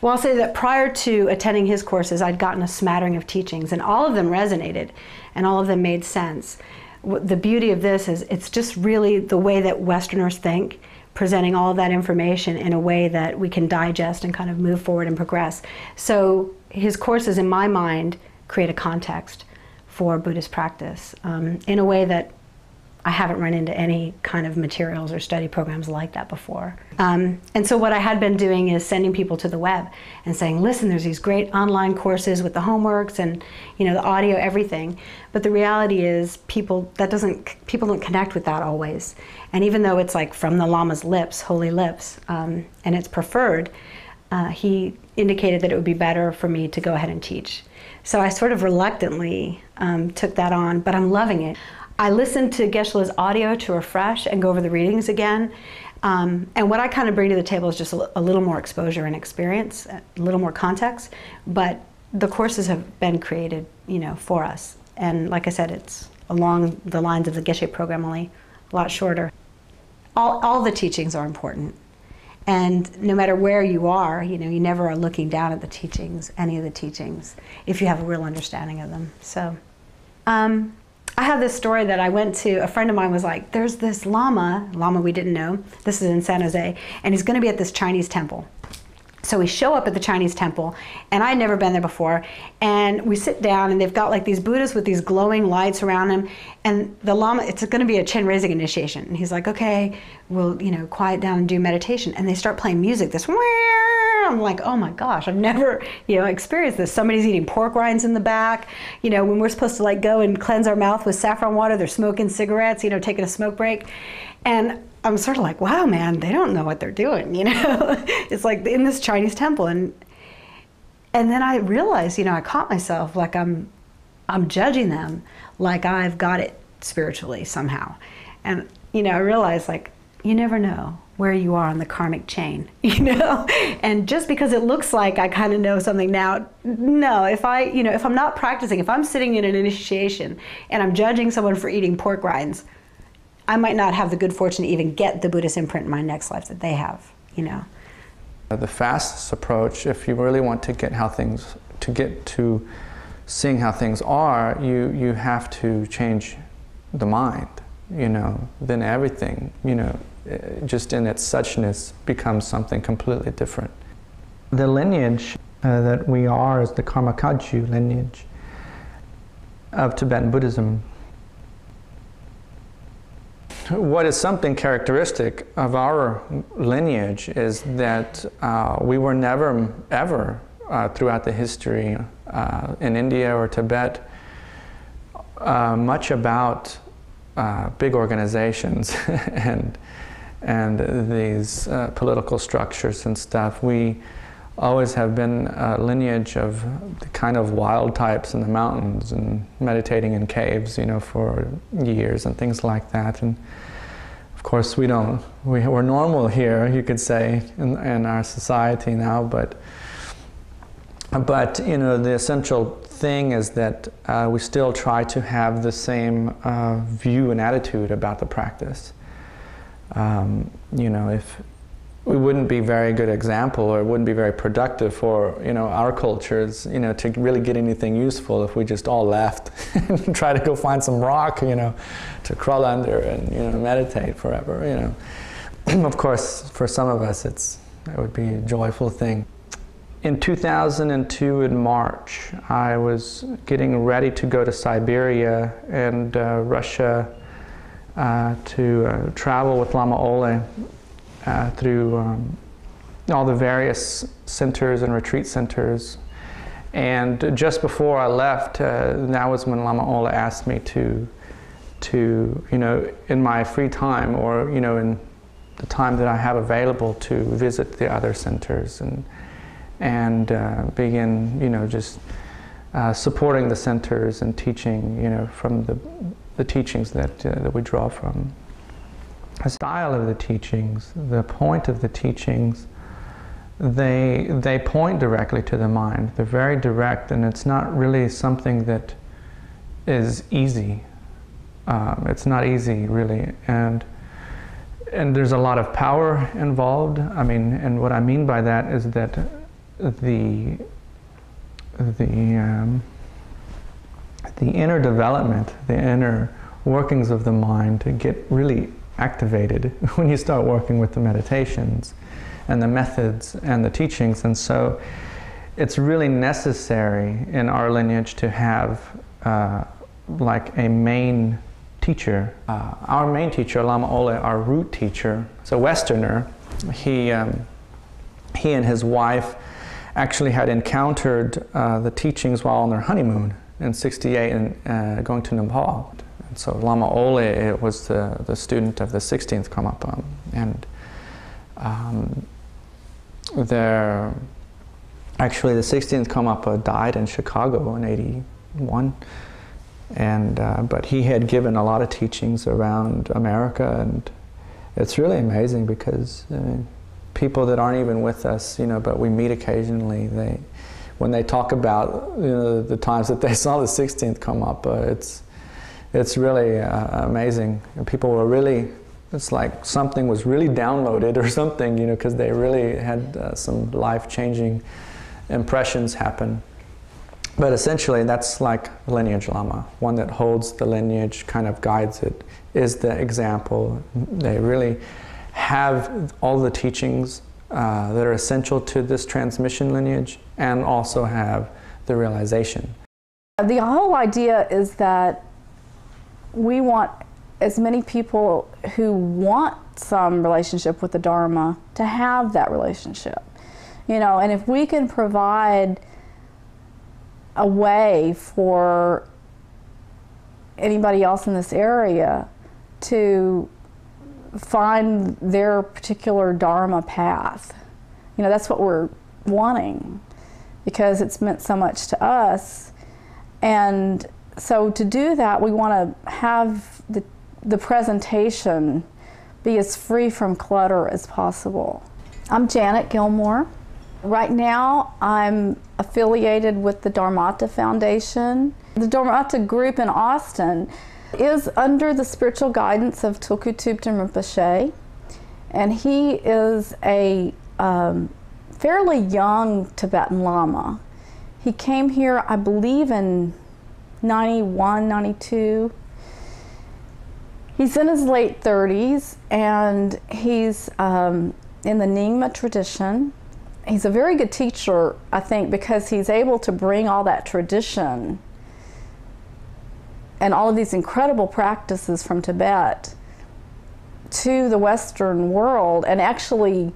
[SPEAKER 3] Well, I'll say that prior to attending his courses, I'd gotten a smattering of teachings, and all of them resonated, and all of them made sense. The beauty of this is it's just really the way that Westerners think, presenting all that information in a way that we can digest and kind of move forward and progress. So his courses, in my mind, create a context for Buddhist practice um, in a way that I haven't run into any kind of materials or study programs like that before. Um, and so what I had been doing is sending people to the web and saying, listen, there's these great online courses with the homeworks and you know the audio, everything. But the reality is people that doesn't people don't connect with that always. And even though it's like from the Lama's lips, holy lips, um, and it's preferred, uh, he indicated that it would be better for me to go ahead and teach. So I sort of reluctantly um, took that on, but I'm loving it. I listen to Geshe-la's audio to refresh and go over the readings again. Um, and what I kind of bring to the table is just a, a, little more exposure and experience, a little more context. But the courses have been created, you know, for us. And like I said, it's along the lines of the Geshe program, only a lot shorter. All, all the teachings are important. And no matter where you are, you know, you never are looking down at the teachings, any of the teachings, if you have a real understanding of them. So, um, I have this story that I went to, a friend of mine was like, there's this Lama, Lama we didn't know, this is in San Jose, and he's gonna be at this Chinese temple. So we show up at the Chinese temple, and I'd never been there before. And we sit down, and they've got like these Buddhas with these glowing lights around them. And the Lama, it's going to be a Chenrezig initiation. And he's like, okay, we'll, you know, quiet down and do meditation. And they start playing music, this I'm like, oh my gosh, I've never, you know, experienced this. Somebody's eating pork rinds in the back. You know, when we're supposed to like go and cleanse our mouth with saffron water, they're smoking cigarettes, you know, taking a smoke break. And I'm sort of like, wow, man, they don't know what they're doing, (laughs) you know? it's like in this Chinese temple. And, and then I realized, you know, I caught myself like I'm, I'm judging them like I've got it spiritually somehow. And, you know, I realized like, you never know where you are on the karmic chain, (laughs) you know? And just because it looks like I kind of know something now, no, if I, you know, if I'm not practicing, if I'm sitting in an initiation and I'm judging someone for eating pork rinds, I might not have the good fortune to even get the Buddhist imprint in my next life that they have, you know?
[SPEAKER 2] The fastest approach, if you really want to get how things, to get to seeing how things are, you, you have to change the mind, you know, then everything, you know, uh, just in its suchness becomes something completely different. The lineage uh, that we are is the Karma Kagyu lineage of Tibetan Buddhism. What is something characteristic of our lineage is that uh, we were never, ever, uh, throughout the history uh, in India or Tibet, uh, much about big organizations (laughs) and and these uh, political structures and stuff. We always have been a lineage of the kind of wild types in the mountains and meditating in caves, you know, for years and things like that. And of course, we don't, we, are normal here, you could say, in, in our society now, but, but, you know, the essential thing is that uh, we still try to have the same uh, view and attitude about the practice um, you know, if we wouldn't be very good example or it wouldn't be very productive for you know our cultures you know to really get anything useful if we just all left (laughs) and try to go find some rock you know to crawl under and you know meditate forever you know. (clears throat) Of course for some of us it's it would be a joyful thing. In 2002 in March, I was getting ready to go to Siberia and uh, Russia to uh, travel with Lama Ole uh, through um, all the various centers and retreat centers. And just before I left, uh, that was when Lama Ole asked me to, to, you know, in my free time or, you know, in the time that I have available to visit the other centers and, and uh, begin, you know, just uh, supporting the centers and teaching, you know, from the, the teachings that, uh, that we draw from. The style of the teachings, the point of the teachings, they, they point directly to the mind. They're very direct, and it's not really something that is easy. Um, it's not easy, really. And, and there's a lot of power involved. I mean, and what I mean by that is that the, the, um, the inner development, the inner workings of the mind to get really activated (laughs) when you start working with the meditations and the methods and the teachings. And so it's really necessary in our lineage to have uh, like a main teacher. Uh, our main teacher, Lama Ole, our root teacher, is a Westerner. He, um, he and his wife actually had encountered uh, the teachings while on their honeymoon in 68 and uh, going to Nepal. And so Lama Ole was the, the student of the 16th Karmapa. And um, there, actually the 16th Karmapa died in Chicago in 81. And, uh, but he had given a lot of teachings around America and it's really amazing because I mean, people that aren't even with us, you know, but we meet occasionally, they, when they talk about you know, the times that they (laughs) saw the 16th Karmapa, it's, it's really uh, amazing. And people were really, it's like something was really downloaded or (laughs) something, you know, because they really had uh, some life-changing impressions happen. But essentially, that's like lineage lama. One that holds the lineage, kind of guides it, is the example. They really have all the teachings uh, that are essential to this transmission lineage and also have the realization.
[SPEAKER 4] The whole idea is that we want as many people who want some relationship with the Dharma to have that relationship. You know, and if we can provide a way for anybody else in this area to find their particular Dharma path. You know, that's what we're wanting because it's meant so much to us. And so to do that, we want to have the, the presentation be as free from clutter as possible. I'm Janet Gilmore. Right now, I'm affiliated with the Dharmata Foundation. The Dharmata group in Austin is under the spiritual guidance of Tulku Thupten Rinpoche, and he is a um, fairly young Tibetan Lama. He came here, I believe, in 91, 92. He's in his late 30s and he's um, in the Nyingma tradition. He's a very good teacher, I think, because he's able to bring all that tradition and all of these incredible practices from Tibet to the Western world and actually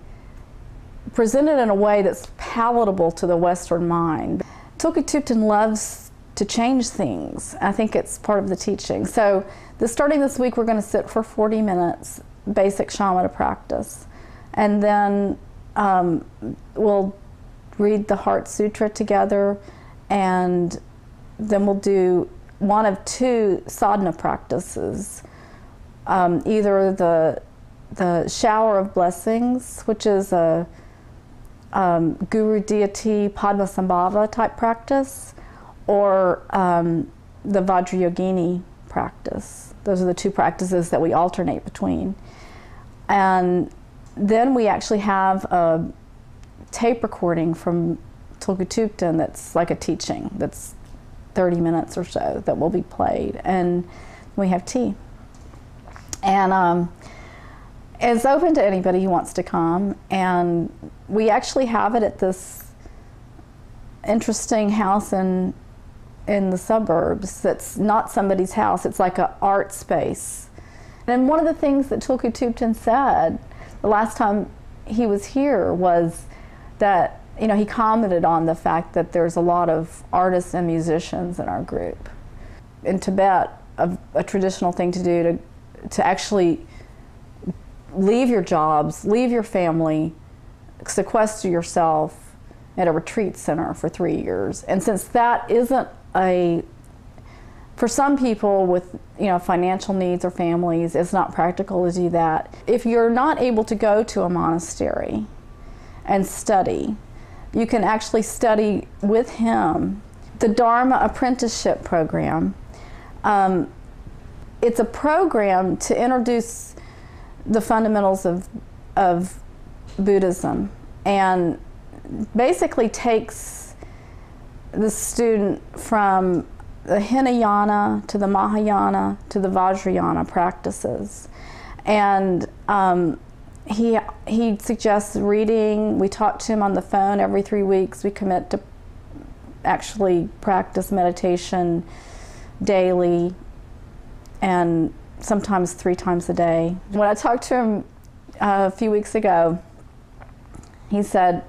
[SPEAKER 4] present it in a way that's palatable to the Western mind. Tulku loves to change things. I think it's part of the teaching. So this, starting this week, we're going to sit for 40 minutes, basic shamatha practice. And then um, we'll read the Heart Sutra together, and then we'll do one of two sadhana practices. Um, either the, the shower of blessings, which is a um, guru deity Padmasambhava type practice, or um, the Vajrayogini practice. Those are the two practices that we alternate between. And then we actually have a tape recording from Tulku Thupten that's like a teaching that's 30 minutes or so that will be played. And we have tea. And um, it's open to anybody who wants to come. And we actually have it at this interesting house in in the suburbs that's not somebody's house. It's like an art space. And one of the things that Tulku Thupten said the last time he was here was that you know he commented on the fact that there's a lot of artists and musicians in our group. In Tibet, a, a traditional thing to do to to actually leave your jobs, leave your family, sequester yourself at a retreat center for three years. And since that isn't a for some people with you know financial needs or families it's not practical to do that if you're not able to go to a monastery and study you can actually study with him the dharma apprenticeship program um, it's a program to introduce the fundamentals of, of buddhism and basically takes the student from the Hinayana to the Mahayana to the Vajrayana practices. And um, he, he suggests reading. We talk to him on the phone every three weeks. We commit to actually practice meditation daily and sometimes three times a day. When I talked to him uh, a few weeks ago, he said,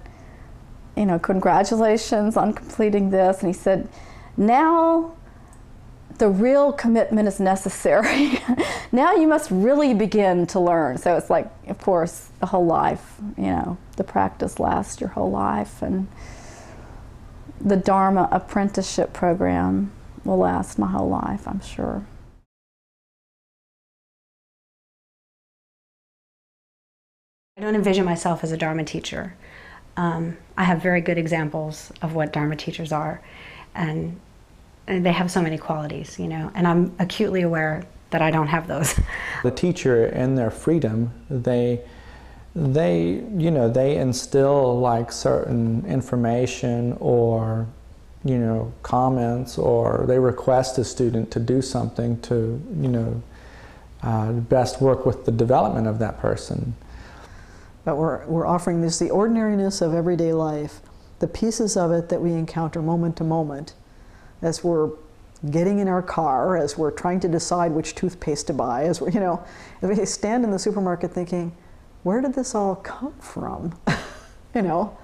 [SPEAKER 4] you know, congratulations on completing this. And he said, now the real commitment is necessary. (laughs) now you must really begin to learn. So it's like, of course, the whole life, you know, the practice lasts your whole life. And the Dharma apprenticeship program will last my whole life, I'm sure.
[SPEAKER 3] I don't envision myself as a Dharma teacher. Um, I have very good examples of what Dharma teachers are, and, and they have so many qualities, you know, and I'm acutely aware that I don't have those. (laughs)
[SPEAKER 2] The teacher, in their freedom, they, they, you know, they instill like certain information or, you know, comments, or they request a student to do something to, you know, uh, best work with the development of that person.
[SPEAKER 9] But we're, we're offering this the ordinariness of everyday life, the pieces of it that we encounter moment to moment as we're getting in our car, as we're trying to decide which toothpaste to buy, as we're, you know, as we stand in the supermarket thinking, where did this all come from? (laughs) you know,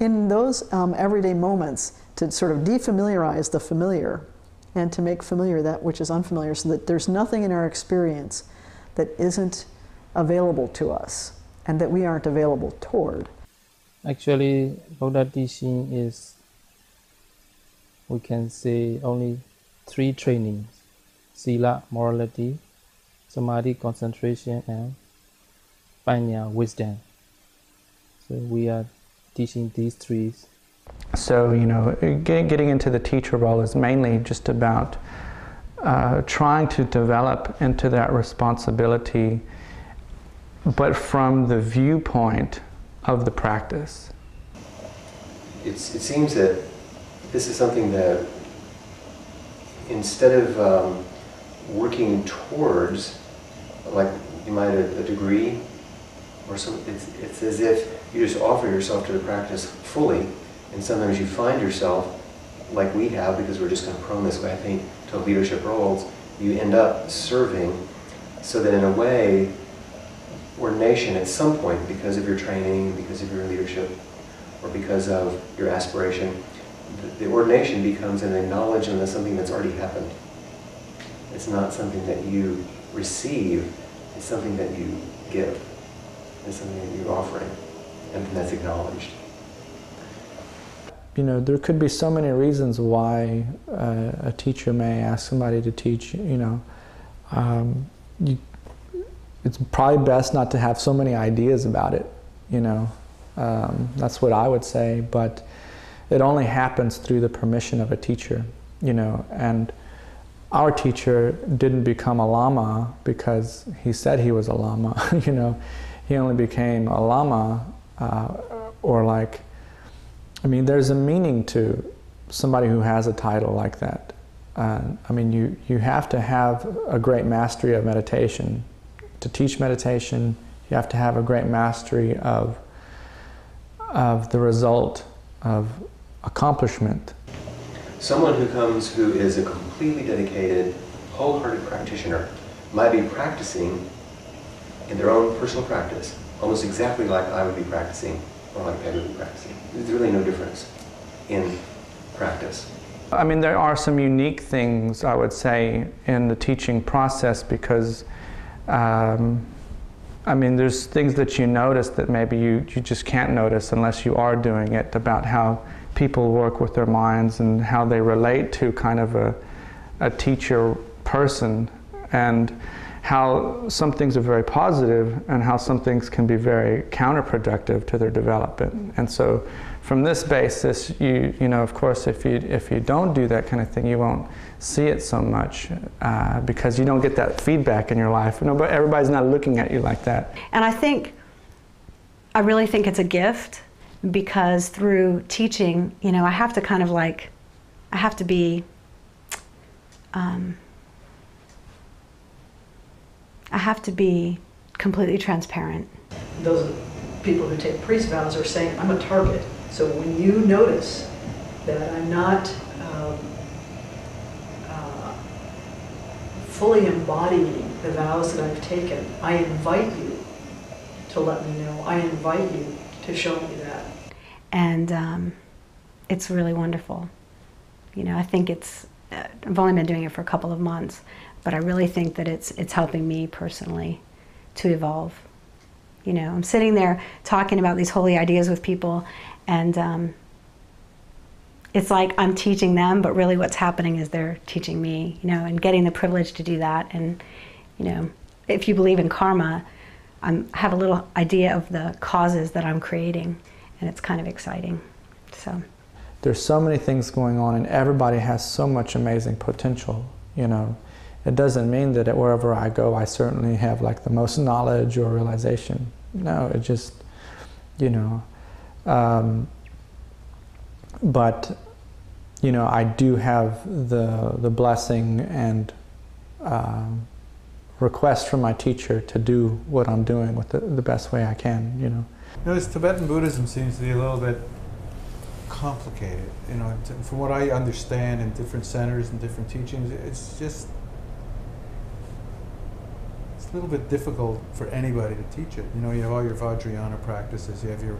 [SPEAKER 9] in those um, everyday moments to sort of defamiliarize the familiar and to make familiar that which is unfamiliar so that there's nothing in our experience that isn't available to us and that we aren't available toward.
[SPEAKER 5] Actually, Buddha teaching is, we can say, only three trainings Sila, morality, Samadhi, concentration, and Panya, wisdom. So we are teaching these three.
[SPEAKER 2] So, you know, getting, getting into the teacher role is mainly just about uh, trying to develop into that responsibility but from the viewpoint of the practice.
[SPEAKER 1] It's, it seems that this is something that instead of um, working towards, like you might a, a degree, or some, it's, it's as if you just offer yourself to the practice fully, and sometimes you find yourself, like we have, because we're just kind of prone this way, I think, to leadership roles, you end up serving, so that in a way, ordination at some point, because of your training, because of your leadership, or because of your aspiration, the, the ordination becomes an acknowledgement of something that's already happened. It's not something that you receive, it's something that you give. It's something that you're offering, and that's acknowledged.
[SPEAKER 2] You know, there could be so many reasons why uh, a teacher may ask somebody to teach, you know. Um, you it's probably best not to have so many ideas about it, you know. Um, that's what I would say, but it only happens through the permission of a teacher, you know. And our teacher didn't become a lama because he said he was a lama, (laughs) you know. He only became a lama, uh, or like, I mean, there's a meaning to somebody who has a title like that. Uh, I mean, you, you have to have a great mastery of meditation to teach meditation, you have to have a great mastery of, of the result of accomplishment.
[SPEAKER 1] Someone who comes who is a completely dedicated, wholehearted practitioner might be practicing in their own personal practice, almost exactly like I would be practicing or like Peg would be practicing. There's really no difference in practice.
[SPEAKER 2] I mean, there are some unique things, I would say, in the teaching process because, um, I mean, there's things that you notice that maybe you, you just can't notice unless you are doing it about how people work with their minds and how they relate to kind of a, a teacher person and how some things are very positive and how some things can be very counterproductive to their development. And so from this basis, you, you know, of course, if you, if you don't do that kind of thing, you won't see it so much uh, because you don't get that feedback in your life. You know, but everybody's not looking at you like that.
[SPEAKER 3] And I think, I really think it's a gift because through teaching, you know, I have to kind of like, I have to be, um, I have to be completely transparent.
[SPEAKER 8] Those people who take priest vows are saying, I'm a target. So when you notice that I'm not um, uh, fully embodying the vows that I've taken, I invite you to let me know. I invite you to show me that.
[SPEAKER 3] And um, it's really wonderful. You know, I think it's, uh, I've only been doing it for a couple of months, but I really think that it's, it's helping me personally to evolve. You know, I'm sitting there talking about these holy ideas with people, and um, it's like I'm teaching them, but really what's happening is they're teaching me, you know, and getting the privilege to do that. And, you know, if you believe in karma, I have a little idea of the causes that I'm creating, and it's kind of exciting. So.
[SPEAKER 2] There's so many things going on, and everybody has so much amazing potential, you know. It doesn't mean that wherever I go, I certainly have like the most knowledge or realization. No, it just, you know, um, but you know, I do have the the blessing and um, request from my teacher to do what I'm doing with the, the best way I can. You know.
[SPEAKER 12] You know, this Tibetan Buddhism seems to be a little bit complicated. You know, from what I understand in different centers and different teachings, it's just it's a little bit difficult for anybody to teach it. You know, you have all your Vajrayana practices, you have your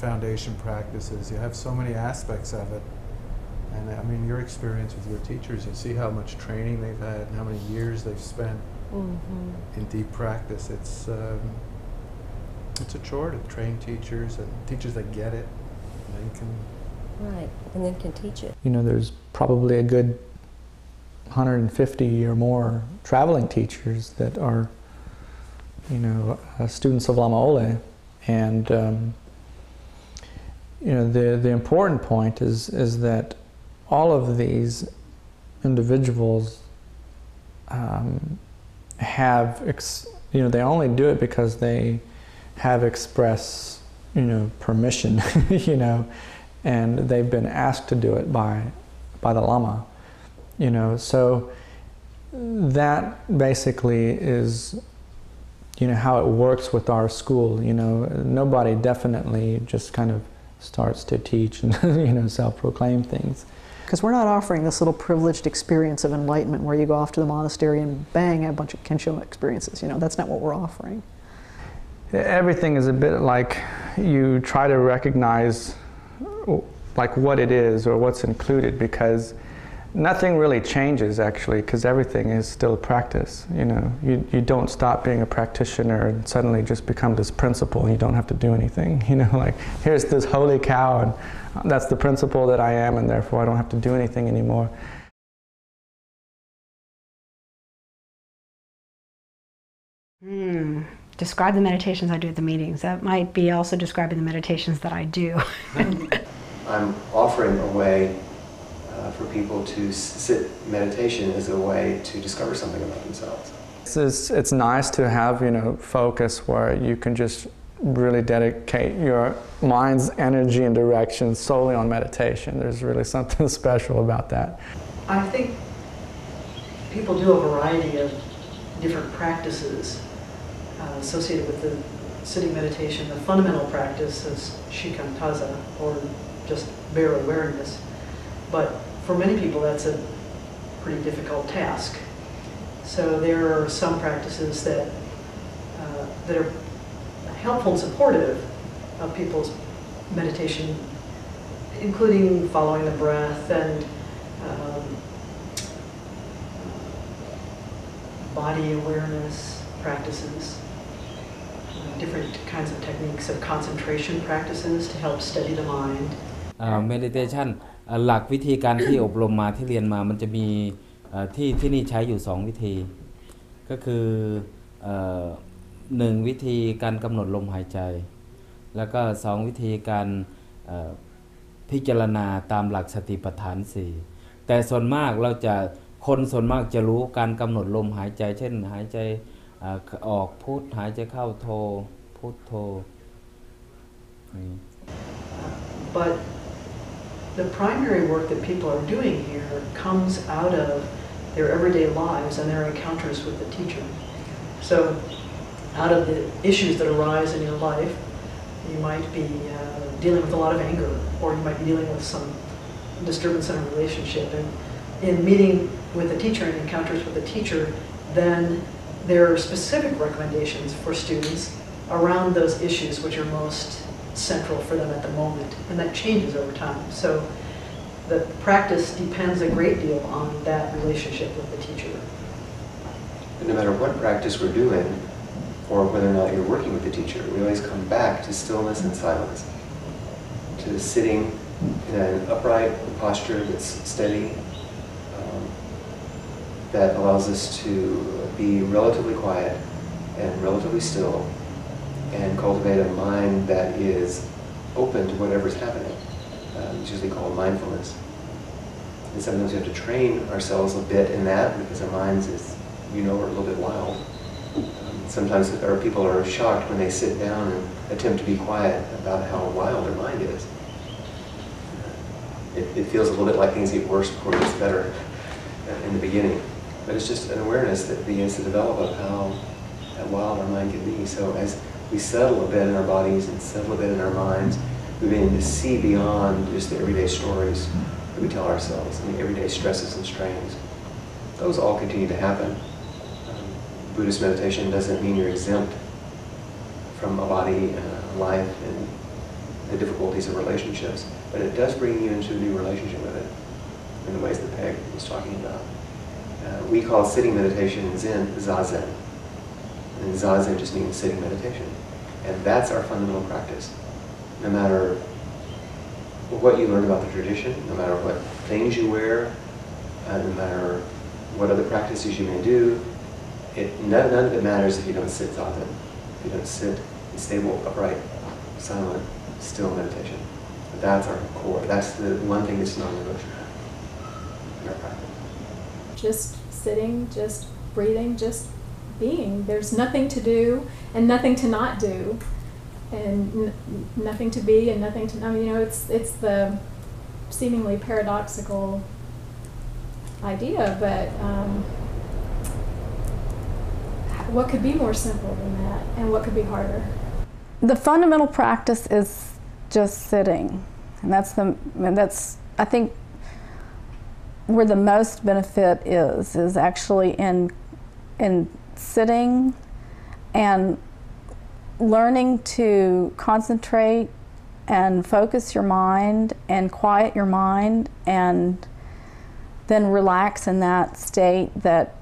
[SPEAKER 12] foundation practices, you have so many aspects of it. And I mean, your experience with your teachers, you see how much training they've had and how many years they've spent
[SPEAKER 10] Mm-hmm.
[SPEAKER 12] in deep practice. It's um, it's a chore to train teachers and teachers that get it. And they can
[SPEAKER 10] Right, and then can teach it.
[SPEAKER 2] You know, there's probably a good 150 or more traveling teachers that are, you know, uh, students of Lama Ole, and um, you know, the the important point is is that all of these individuals um, have, ex- you know, they only do it because they have express, you know, permission, (laughs) you know, and they've been asked to do it by by the Lama, you know. So that basically is, you know, how it works with our school. You know, nobody definitely just kind of starts to teach and (laughs) you know self-proclaim things.
[SPEAKER 9] Because we're not offering this little privileged experience of enlightenment where you go off to the monastery and bang, a bunch of Kensho experiences. You know, that's not what we're offering.
[SPEAKER 2] Everything is a bit like you try to recognize like what it is or what's included because nothing really changes actually because everything is still practice you know you, you don't stop being a practitioner and suddenly just become this principle and you don't have to do anything (laughs) you know like here's this holy cow and that's the principle that I am and therefore I don't have to do anything anymore
[SPEAKER 3] Hmm. Describe the meditations I do at the meetings. That might be also describing the meditations that I do. (laughs)
[SPEAKER 1] I'm offering a way uh, for people to sit meditation as a way to discover something about themselves.
[SPEAKER 2] It's, it's, it's nice to have, you know, focus where you can just really dedicate your mind's energy and direction solely on meditation. There's really (laughs) something special about that.
[SPEAKER 8] I think people do a variety of different practices uh, associated with the sitting meditation. The fundamental practice is shikantaza, or just bare awareness. But for many people, that's a pretty difficult task. So there are some practices that, uh, that are helpful and supportive of people's meditation, including following the breath and um, body awareness practices, uh, different kinds of techniques of concentration practices to help steady the mind.
[SPEAKER 6] Uh, meditation หลักวิธีการที่อบรมมาที่เรียนมามันจะมีที่ที่นี่ใช้อยู่ 2 วิธี ก็คือหนึ่งวิธีการกำหนดลมหายใจ แล้วก็ 2 วิธีการพิจารณาตามหลักสติปัฏฐาน 4 แต่ส่วนมากเราจะคนส่วนมากจะรู้การกำหนดลมหายใจ เช่น หายใจอออกพุทหายใจเข้าโทพุทโทอย่างนี้
[SPEAKER 8] But the primary work that people are doing here comes out of their everyday lives and their encounters with the teacher. So, out of the issues that arise in your life, you might be uh, dealing with a lot of anger, or you might be dealing with some disturbance in a relationship. And in meeting with a teacher and encounters with the teacher, then there are specific recommendations for students around those issues which are most central for them at the moment, and that changes over time. So the practice depends a great deal on that relationship with the teacher.
[SPEAKER 1] And no matter what practice we're doing, or whether or not you're working with the teacher, we always come back to stillness and silence, to sitting in an upright posture that's steady, um, that allows us to be relatively quiet and relatively still, and cultivate a mind that is open to whatever's happening. Um, it's usually called mindfulness. And sometimes we have to train ourselves a bit in that because our minds is, you know, are a little bit wild. Um, sometimes our people are shocked when they sit down and attempt to be quiet about how wild their mind is. It, it feels a little bit like things get worse before it gets better in the beginning. But it's just an awareness that begins to develop of how, how wild our mind can be. So as we settle a bit in our bodies and settle a bit in our minds, we begin to see beyond just the everyday stories that we tell ourselves and the everyday stresses and strains. Those all continue to happen. Um, Buddhist meditation doesn't mean you're exempt from a body and a life and the difficulties of relationships, but it does bring you into a new relationship with it in the ways that Peg was talking about. Uh, we call sitting meditation in Zen zazen. And zazen just means sitting meditation. And that's our fundamental practice. No matter what you learn about the tradition, no matter what things you wear, uh, no matter what other practices you may do, it, none, none of it matters if you don't sit zazen. If you don't sit in stable, upright, silent, still meditation. That's our core. That's the one thing that's non-negotiable in our practice.
[SPEAKER 11] Just sitting, just breathing, just being. There's nothing to do and nothing to not do, and nothing to be and nothing to. I mean, you know, it's it's the seemingly paradoxical idea, but um, what could be more simple than that, and what could be harder?
[SPEAKER 4] The fundamental practice is just sitting, and that's the and that's I think where the most benefit is is actually in in sitting and learning to concentrate and focus your mind and quiet your mind and then relax in that state that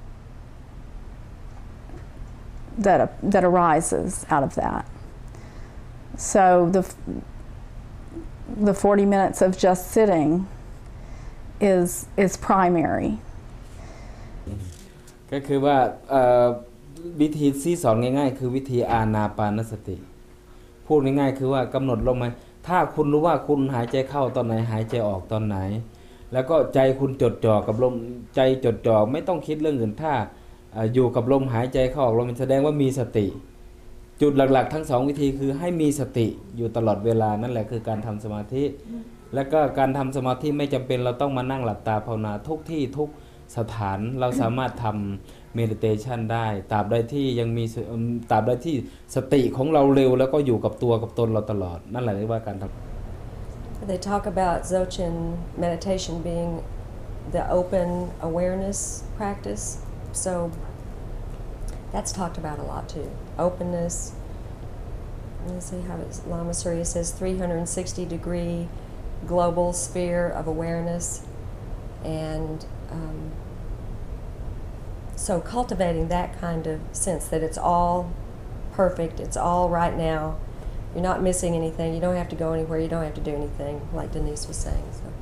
[SPEAKER 4] that that arises out of that. So the the 40 minutes of just sitting is is primary.
[SPEAKER 6] ก็คือว่าวิธีที่สอนง่าย ๆ คือวิธีอานาปานสติ พูดง่ายๆ คือว่ากำหนดลมหายถ้าคุณรู้ว่าคุณหายใจเข้าตอนไหนหายใจออกตอนไหน แล้วก็ใจคุณจดจ่อกับลมใจจดจ่อไม่ต้องคิดเรื่องอื่นถ้าออยู่กับลมหายใจเข้าออกลมแสดงว่ามีสติ จุดหลักๆ ทั้งสองวิธีคือให้มีสติอยู่ตลอดเวลานั่นแหละคือการทำสมาธิ แล้วก็การทำสมาธิไม่จำเป็นเราต้องมานั่งหลับตาภาวนาทุกที่ทุก สถานเราสามารถทำเมดิเทชันได้ตราบใดที่ยังมีสเอิ่มตราบใดที่สติของเราเร็ว แล้วก็อยู่กับตัวกับตนเราตลอด นั่นแหละเรียกว่าการท
[SPEAKER 10] They talk about Dzogchen meditation being the open awareness practice. So that's talked about a lot too. Openness. Let's see how it's, Lama Surya says 360 degree global sphere of awareness. And um, so cultivating that kind of sense that it's all perfect, it's all right now. You're not missing anything. You don't have to go anywhere. You don't have to do anything, like Denise was saying. So.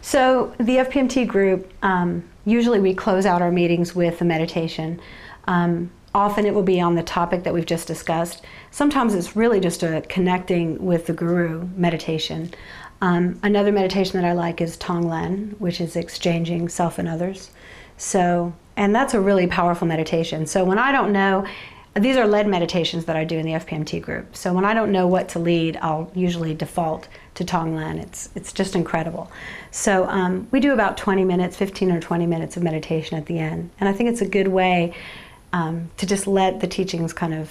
[SPEAKER 3] So the FPMT group, um, usually we close out our meetings with a meditation. Um, often it will be on the topic that we've just discussed. Sometimes it's really just a connecting with the guru meditation. Um, another meditation that I like is Tonglen, which is exchanging self and others. So, and that's a really powerful meditation. So when I don't know, these are led meditations that I do in the FPMT group. So when I don't know what to lead, I'll usually default to Tonglen. It's it's just incredible. So um, we do about 20 minutes, 15 or 20 minutes of meditation at the end, and I think it's a good way um, to just let the teachings kind of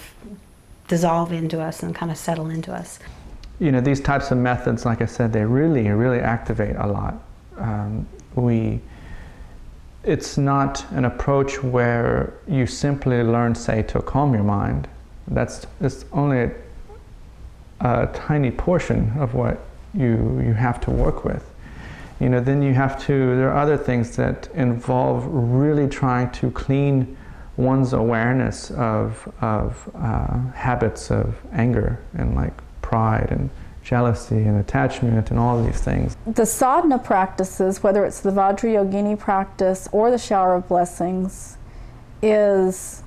[SPEAKER 3] dissolve into us and kind of settle into us.
[SPEAKER 2] You know, these types of methods, like I said, they really, really activate a lot. Um, we it's not an approach where you simply learn, say, to calm your mind. That's it's only a, a, tiny portion of what you you have to work with. You know, then you have to. There are other things that involve really trying to clean one's awareness of of uh, habits of anger and like pride and jealousy and attachment and all of these things.
[SPEAKER 4] The sadhana practices, whether it's the Vajrayogini practice or the shower of blessings, is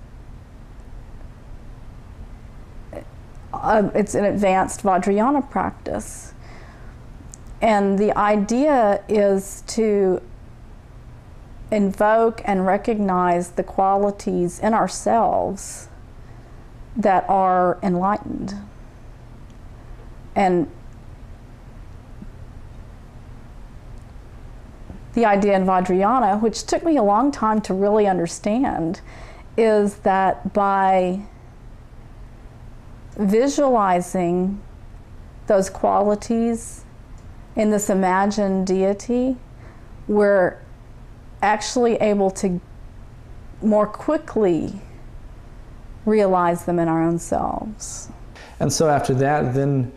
[SPEAKER 4] uh, it's an advanced Vajrayana practice. And the idea is to invoke and recognize the qualities in ourselves that are enlightened and the idea in Vajrayana, which took me a long time to really understand, is that by visualizing those qualities in this imagined deity, we're actually able to more quickly realize them in our own selves.
[SPEAKER 2] And so after that, then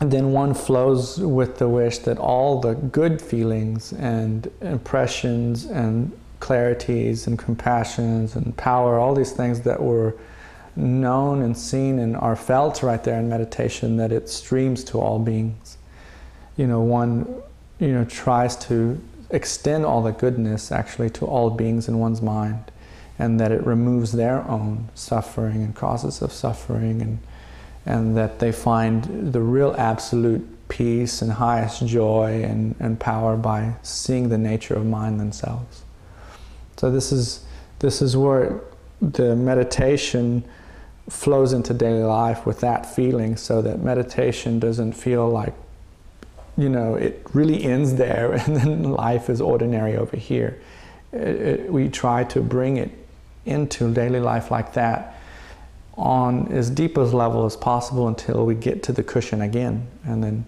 [SPEAKER 2] then one flows with the wish that all the good feelings and impressions and clarities and compassions and power, all these things that were known and seen and are felt right there in meditation, that it streams to all beings. You know, one, you know, tries to extend all the goodness actually to all beings in one's mind, and that it removes their own suffering and causes of suffering and and that they find the real absolute peace and highest joy and, and power by seeing the nature of mind themselves. So this is this is where the meditation flows into daily life with that feeling so that meditation doesn't feel like you know it really ends there (laughs) and then life is ordinary over here. It, it, we try to bring it into daily life like that on as deep a level as possible until we get to the cushion again. And then,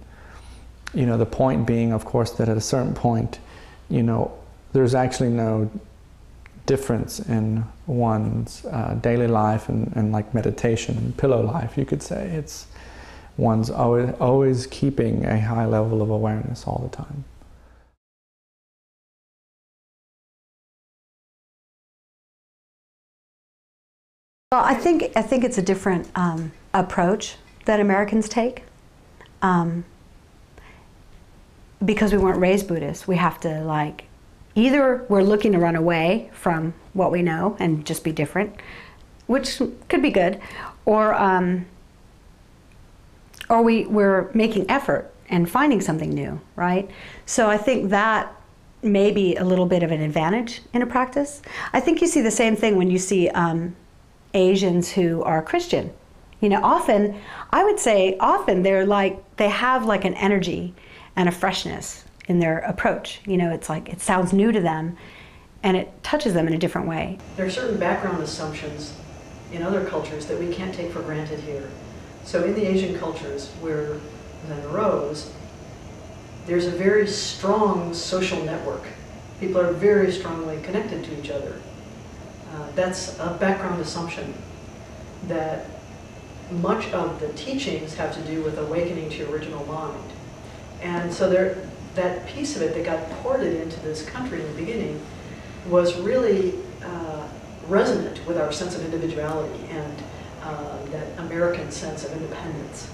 [SPEAKER 2] you know, the point being, of course, that at a certain point, you know, there's actually no difference in one's uh, daily life and, and like meditation, and pillow life, you could say. It's one's always, always keeping a high level of awareness all the time.
[SPEAKER 3] Well, I think I think it's a different um, approach that Americans take. Um, because we weren't raised Buddhists, we have to like either we're looking to run away from what we know and just be different, which could be good, or um, or we we're making effort and finding something new, right? So I think that may be a little bit of an advantage in a practice. I think you see the same thing when you see um, Asians who are Christian. You know, often, I would say, often they're like, they have like an energy and a freshness in their approach. You know, it's like, it sounds new to them and it touches them in a different way.
[SPEAKER 8] There are certain background assumptions in other cultures that we can't take for granted here. So in the Asian cultures, where Zen arose, there's a very strong social network. People are very strongly connected to each other. Uh, that's a background assumption that much of the teachings have to do with awakening to your original mind. And so there, that piece of it that got ported into this country in the beginning was really uh, resonant with our sense of individuality and uh, that American sense of independence.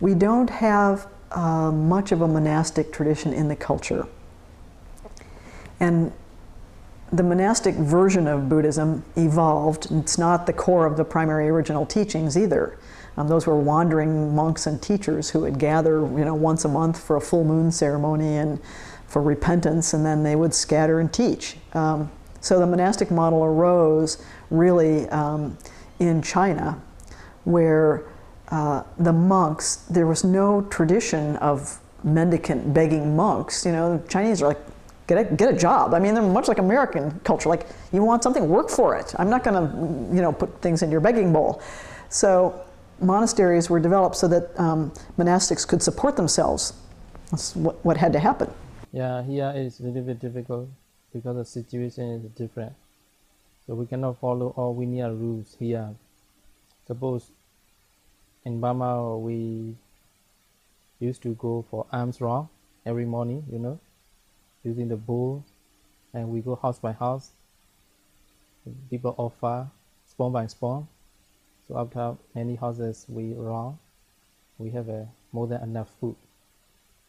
[SPEAKER 9] We don't have uh, much of a monastic tradition in the culture. And the monastic version of Buddhism evolved. It's not the core of the primary original teachings either. Um, those were wandering monks and teachers who would gather, you know, once a month for a full moon ceremony and for repentance, and then they would scatter and teach. Um, so the monastic model arose really um, in China, where uh, the monks, there was no tradition of mendicant begging monks. You know, Chinese are like, get a, get a job. I mean, they're much like American culture. Like, you want something, work for it. I'm not going to, you know, put things in your begging bowl. So monasteries were developed so that um, monastics could support themselves. That's what, what had to happen.
[SPEAKER 5] Yeah, here it's a little bit difficult because the situation is different. So we cannot follow all Vinaya rules here. Suppose in Burma we used to go for alms round every morning, you know, using the bowl, and we go house by house. People offer spawn by spawn. So after many houses we run we have a more than enough food.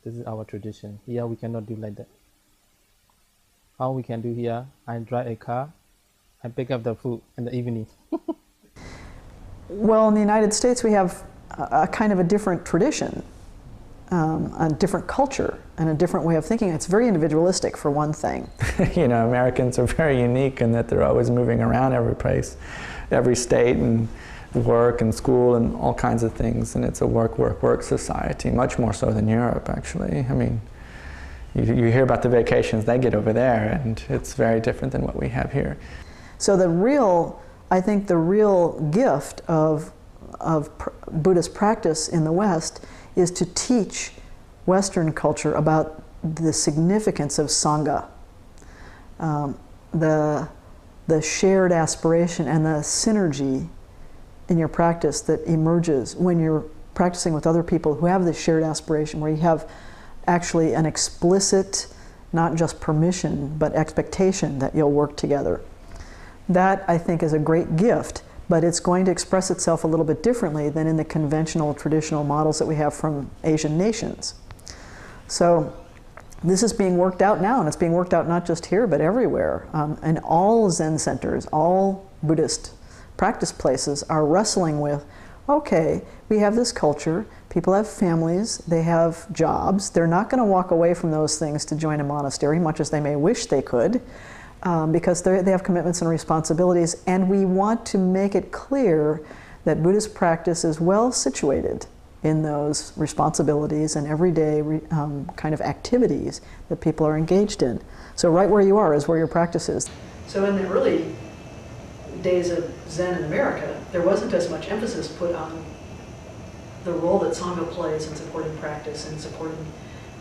[SPEAKER 5] This is our tradition. Here we cannot do like that. How we can do here, I drive a car, I pick up the food in the evening. (laughs)
[SPEAKER 9] well, in the United States we have a kind of a different tradition, um, a different culture, and a different way of thinking. It's very individualistic, for one thing. (laughs)
[SPEAKER 2] you know, Americans are very unique in that they're always moving around every place, every state, and work and school and all kinds of things. And it's a work, work, work society, much more so than Europe, actually. I mean, you, you hear about the vacations they get over there, and it's very different than what we have here.
[SPEAKER 9] So the real, I think the real gift of, of pr Buddhist practice in the West is to teach Western culture about the significance of Sangha, um, the, the shared aspiration and the synergy in your practice that emerges when you're practicing with other people who have this shared aspiration, where you have actually an explicit, not just permission, but expectation that you'll work together. That, I think, is a great gift, but it's going to express itself a little bit differently than in the conventional, traditional models that we have from Asian nations. So, this is being worked out now, and it's being worked out not just here, but everywhere. Um, and all Zen centers, all Buddhist practice places are wrestling with okay, we have this culture, people have families, they have jobs, they're not going to walk away from those things to join a monastery, much as they may wish they could um, because they have commitments and responsibilities, and we want to make it clear that Buddhist practice is well situated in those responsibilities and everyday um, kind of activities that people are engaged in. So right where you are is where your practice is.
[SPEAKER 8] So in the early days of Zen in America, there wasn't as much emphasis put on the role that Sangha plays in supporting practice and supporting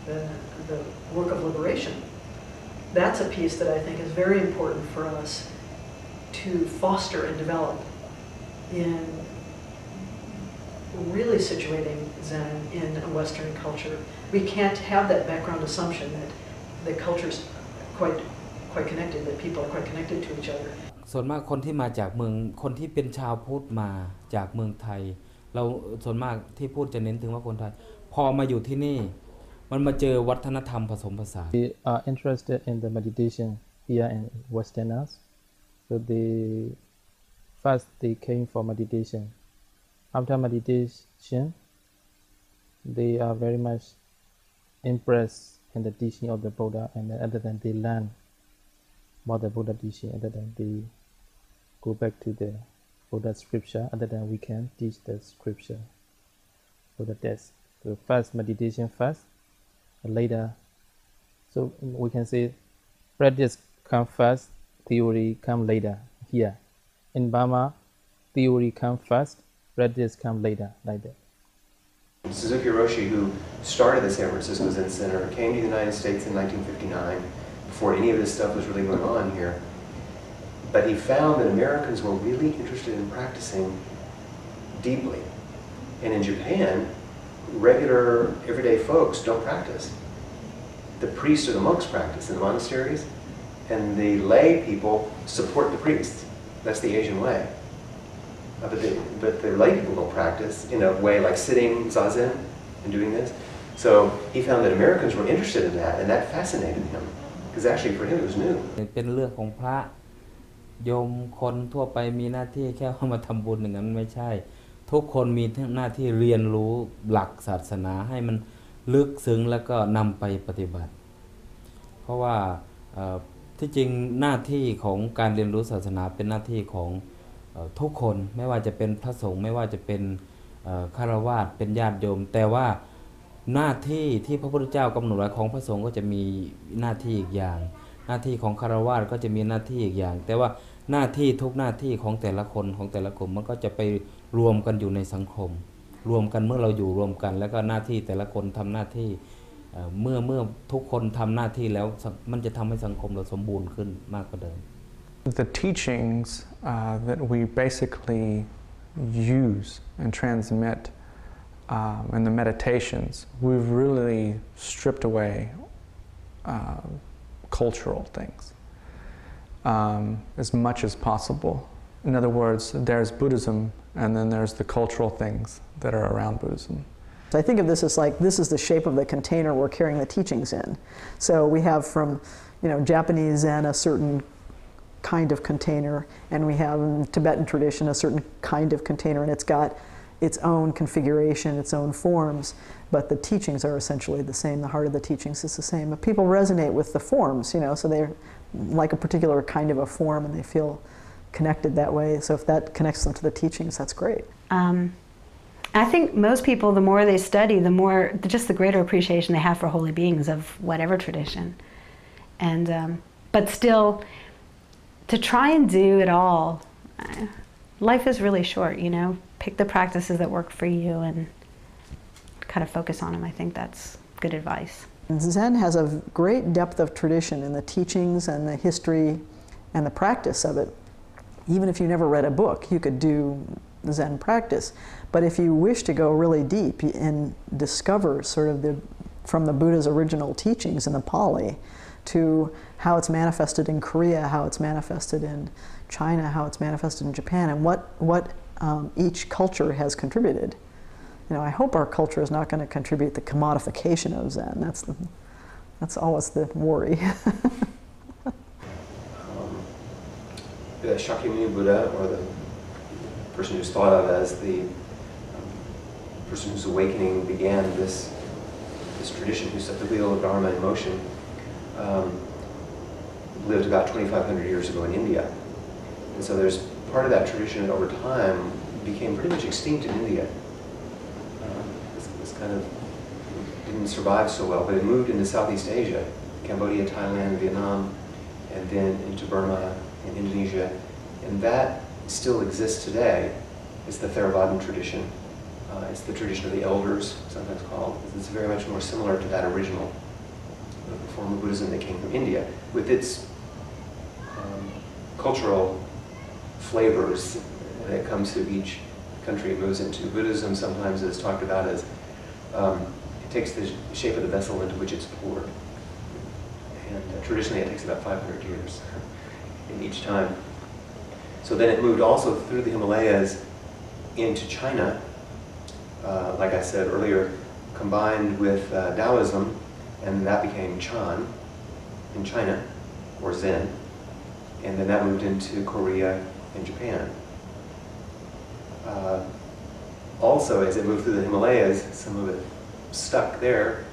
[SPEAKER 8] the, the work of liberation that's a piece that I think is very important for us to foster and develop in really situating Zen in a Western culture. We can't have that background assumption that the culture's quite quite connected, that people are quite connected to each other.
[SPEAKER 6] ส่วนมากคนที่มาจากเมืองคนที่เป็นชาวพุทธมาจากเมืองไทย เราส่วนมากที่พูดจะเน้นถึงว่าคนไทย พอมาอยู่ที่นี่ we
[SPEAKER 5] are interested in the meditation here in Westerners. So they first they came for meditation. After meditation they are very much impressed in the teaching of the Buddha and other than they learn about the Buddha teaching other than they go back to the Buddha scripture other than we can teach the scripture for the test. So first meditation first later. So we can say practice come first, theory come later here. In Burma, theory come first, practice come later, like that.
[SPEAKER 1] Suzuki Roshi, who started the San Francisco Zen Center, came to the United States in 1959, before any of this stuff was really going on here. But he found that Americans were really interested in practicing deeply. And in Japan, regular, everyday folks don't practice. The priests or the monks practice in the monasteries, and the lay people support the priests. That's the Asian way. Uh, but, the, but the lay people don't practice in a way like sitting zazen and doing this. So he found that Americans were interested in that, and that fascinated him. Because actually, for him, it was new.
[SPEAKER 6] เป็นเรื่องของพระโยมคนทั่วไปมีหน้าที่แค่เข้ามาทำบุญอย่างนั้นไม่ใช่ (laughs) ทุกคนมีหน้าที่เรียนรู้หลักศาสนาให้มันลึกซึ้งแล้วก็นำไปปฏิบัติ เพราะว่าที่จริงหน้าที่ของการเรียนรู้ศาสนาเป็นหน้าที่ของทุกคนไม่ว่าจะเป็นพระสงฆ์ไม่ว่าจะเป็นฆราวาสเป็นญาติโยม แต่ว่าหน้าที่ที่พระพุทธเจ้ากำหนดไว้ของพระสงฆ์ก็จะมีหน้าที่อีกอย่าง หน้าที่ของคาวาสก็จะมีหน้าที่อีกอย่าง แต่ว่าหน้าที่ทุกหน้าที่ของแต่ละคนของแต่ละกลุ่มมันก็จะไป รวมกันอยู่ในสังคม รวมกันเมื่อเราอยู่รวมกัน แล้วก็หน้าที่แต่ละคนทำหน้าที่เมื่อเมื่อทุกคนทำหน้าที่แล้วมันจะทำให้สังคมเราสมบูรณ์ขึ้นมากกว่าเดิม
[SPEAKER 2] The teachings uh, that we basically use and transmit um, in the meditations, we've really stripped away uh, cultural things um, as much as possible. In other words, there's Buddhism and then there's the cultural things that are around Buddhism.
[SPEAKER 9] So I think of this as like this is the shape of the container we're carrying the teachings in. So we have from, you know, Japanese Zen a certain kind of container, and we have in Tibetan tradition a certain kind of container, and it's got its own configuration, its own forms, but the teachings are essentially the same. The heart of the teachings is the same. But people resonate with the forms, you know, so they're like a particular kind of a form and they feel connected that way. So if that connects them to the teachings, that's great.
[SPEAKER 3] Um, I think most people, the more they study, the more, just the greater appreciation they have for holy beings of whatever tradition. And, um, but still, to try and do it all, uh, life is really short, you know? Pick the practices that work for you and kind of focus on them. I think that's good advice.
[SPEAKER 9] Zen has a great depth of tradition in the teachings and the history and the practice of it. Even if you never read a book, you could do Zen practice. But if you wish to go really deep and discover sort of the from the Buddha's original teachings in the Pali to how it's manifested in Korea, how it's manifested in China, how it's manifested in Japan, and what what um, each culture has contributed. You know, I hope our culture is not going to contribute the commodification of Zen. That's the, that's always the worry. (laughs)
[SPEAKER 1] um, the Shakyamuni Buddha, or the person who's thought of as the um, person whose awakening began this this tradition, who set the wheel of Dharma in motion, um, lived about 2,500 years ago in India. And so there's part of that tradition that over time became pretty much extinct in India. Uh, this, this kind of didn't survive so well, but it moved into Southeast Asia, Cambodia, Thailand, Vietnam, and then into Burma Indonesia. And that still exists today. It's the Theravadan tradition. Uh, it's the tradition of the elders, sometimes called. It's very much more similar to that original form of Buddhism that came from India, with its um, cultural flavors that comes to each country moves into. Buddhism sometimes is talked about as um, it takes the shape of the vessel into which it's poured. And uh, traditionally it takes about 500 years in each time. So then it moved also through the Himalayas into China, uh, like I said earlier, combined with uh, Taoism, and that became Chan in China, or Zen. And then that moved into Korea and Japan. Uh, also, as it moved through the Himalayas, some of it stuck there,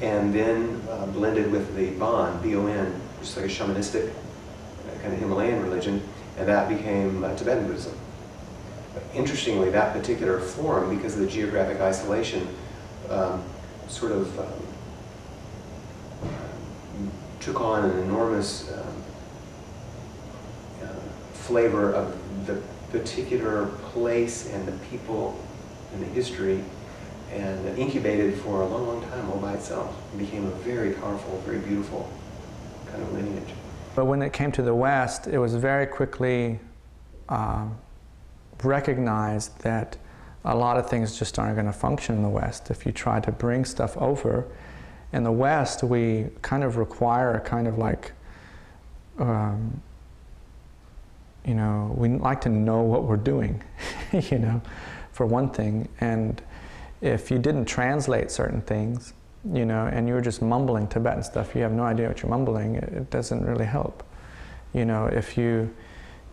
[SPEAKER 1] and then uh, blended with the Bon, B-O-N, which is like a shamanistic kind of Himalayan religion, and that became uh, Tibetan Buddhism. Interestingly, that particular form, because of the geographic isolation, um, sort of um, took on an enormous um, uh, flavor of the particular place and the people and the history and incubated for a long, long time all by itself and became a very powerful, very beautiful kind of lineage.
[SPEAKER 2] But when it came to the West, it was very quickly uh, recognized that a lot of things just aren't going to function in the West if you try to bring stuff over. In the West, we kind of require a kind of like, um, you know, we like to know what we're doing, (laughs) you know, for one thing. And if you didn't translate certain things, you know, and you're just mumbling Tibetan stuff, you have no idea what you're mumbling, it, doesn't really help. You know, if you,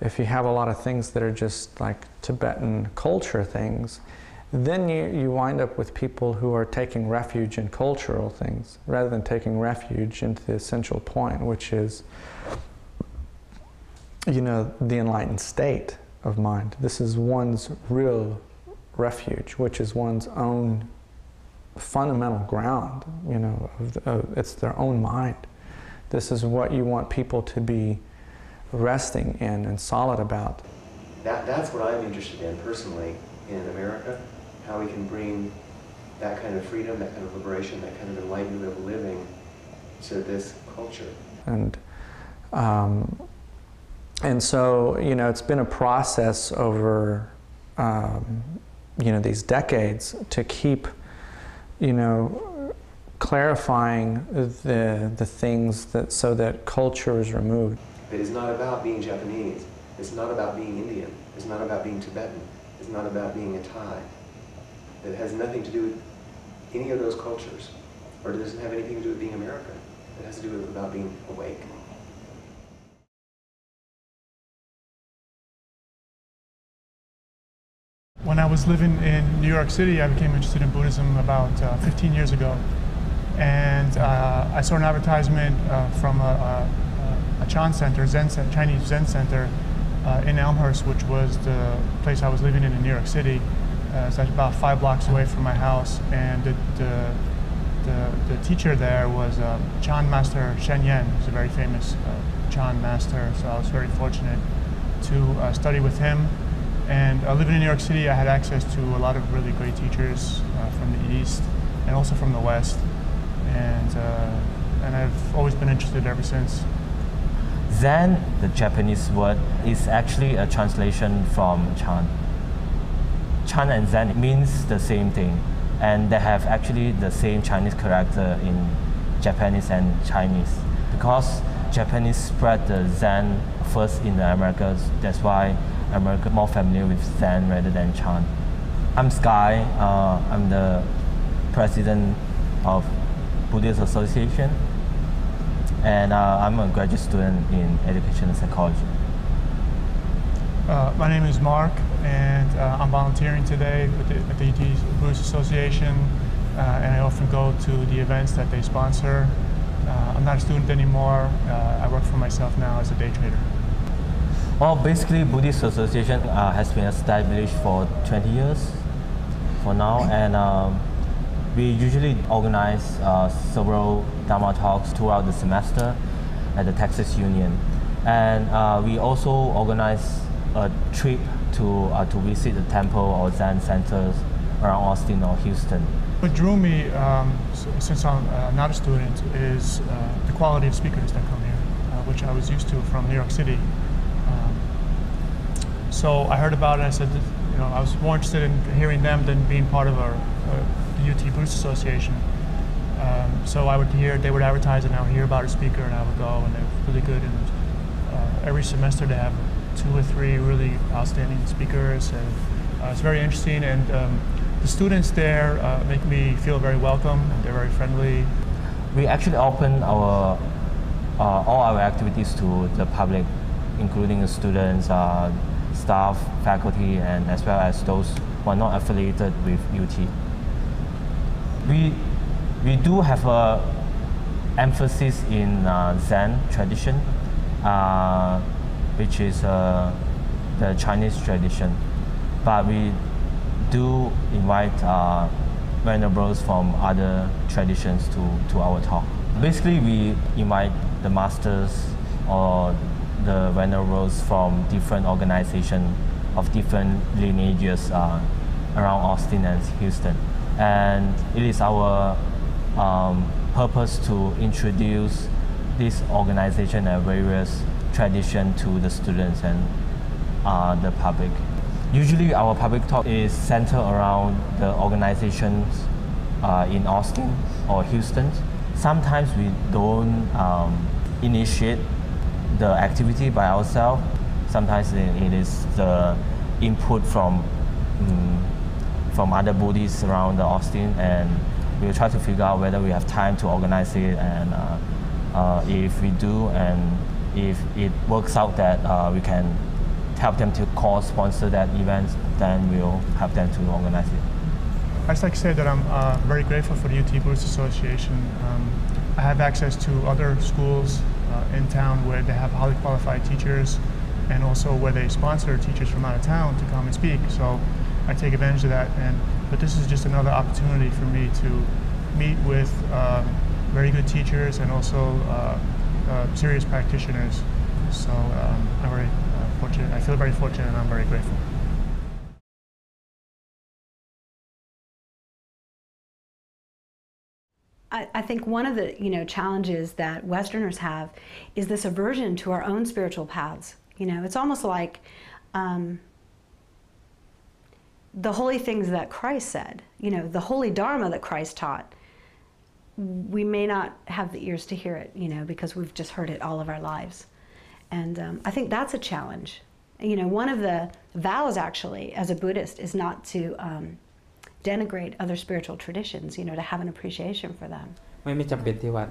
[SPEAKER 2] if you have a lot of things that are just like Tibetan culture things, then you, you wind up with people who are taking refuge in cultural things rather than taking refuge into the essential point, which is, you know, the enlightened state of mind. This is one's real refuge, which is one's own fundamental ground, you know, of, of, it's their own mind. This is what you want people to be resting in and solid about.
[SPEAKER 1] That, that's what I'm interested in personally in America, how we can bring that kind of freedom, that kind of liberation, that kind of enlightenment of living to this culture.
[SPEAKER 2] And, um, and so, you know, it's been a process over, um, you know, these decades to keep, you know, clarifying the, the things that, so that culture is removed.
[SPEAKER 1] It is not about being Japanese. It's not about being Indian. It's not about being Tibetan. It's not about being a Thai. It has nothing to do with any of those cultures, or it doesn't have anything to do with being American. It has to do with about being awake.
[SPEAKER 13] When I was living in New York City, I became interested in Buddhism about uh, 15 years ago. And uh, I saw an advertisement uh, from a, a, a, Chan Center, Zen Center, Chinese Zen Center uh, in Elmhurst, which was the place I was living in in New York City. Uh, it's about five blocks away from my house. And the, the, the, the teacher there was uh, Chan Master Sheng Yen, who's a very famous Chan master. So I was very fortunate to study with him. And uh, living in New York City, I had access to a lot of really great teachers uh, from the East and also from the West. And, uh, and I've always been interested ever since.
[SPEAKER 14] Zen, the Japanese word, is actually a translation from Chan. Chan and Zen means the same thing. And they have actually the same Chinese character in Japanese and Chinese. Because Japanese spread the Zen first in the Americas, that's why America more familiar with Zen rather than Chan. I'm Sky. Uh, I'm the president of Buddhist Association, and uh, I'm a graduate student in educational psychology.
[SPEAKER 13] Uh, my name is Mark, and uh, I'm volunteering today with the, the Buddhist Association, uh, and I often go to the events that they sponsor. Uh, I'm not a student anymore. I work for myself now as a day trader.
[SPEAKER 14] Well, basically, Buddhist Association uh, has been established for 20 years for now, and um, we usually organize uh, several Dharma talks throughout the semester at the Texas Union. And uh, we also organize a trip to, uh, to visit the temple or Zen centers around Austin or Houston.
[SPEAKER 13] What drew me, um, since I'm uh, not a student, is uh, the quality of speakers that come here, which I was used to from New York City. So I heard about it. I said, you know, I was more interested in hearing them than being part of our uh, the UT Buddhist Association. Um, so I would hear they would advertise, and I would hear about a speaker, and I would go, and they're really good. And uh, every semester they have two or three really outstanding speakers, and uh, it's very interesting. And um, the students there uh, make me feel very welcome. And they're very friendly.
[SPEAKER 14] We actually open our uh, all our activities to the public, including the students uh, staff, faculty, and as well as those who are not affiliated with UT. We, we do have a emphasis in uh, Zen tradition, uh, which is uh, the Chinese tradition, but we do invite uh, venerables from other traditions to, to our talk. Basically, we invite the masters or the venerables from different organizations of different lineages uh, around Austin and Houston. and it is our um, purpose to introduce this organization and various tradition to the students and uh, the public. Usually our public talk is centered around the organizations uh, in Austin or Houston. Sometimes we don't um, initiate the activity by ourselves. Sometimes it, is the input from um, from other bodies around the Austin, and we'll try to figure out whether we have time to organize it, and uh, uh, if we do, and if it works out that uh, we can help them to co-sponsor that event, then we'll help them to organize it.
[SPEAKER 13] I just like to say that I'm uh, very grateful for the UT Buddhist Association. Um, I have access to other schools uh, in town where they have highly qualified teachers and also where they sponsor teachers from out of town to come and speak. So I take advantage of that. And But this is just another opportunity for me to meet with um, very good teachers and also uh, uh, serious practitioners. So um, I'm very uh, fortunate. I feel very fortunate and I'm very grateful.
[SPEAKER 3] I, I think one of the you know challenges that Westerners have is this aversion to our own spiritual paths. You know, it's almost like um, the holy things that Christ said. You know, the holy Dharma that Christ taught. We may not have the ears to hear it, you know, because we've just heard it all of our lives, and um, I think that's a challenge. You know, one of the vows actually as a Buddhist is not to um, denigrate other spiritual traditions, you know, to have an appreciation for them.
[SPEAKER 15] ไม่ไม่จำเป็นที่วัด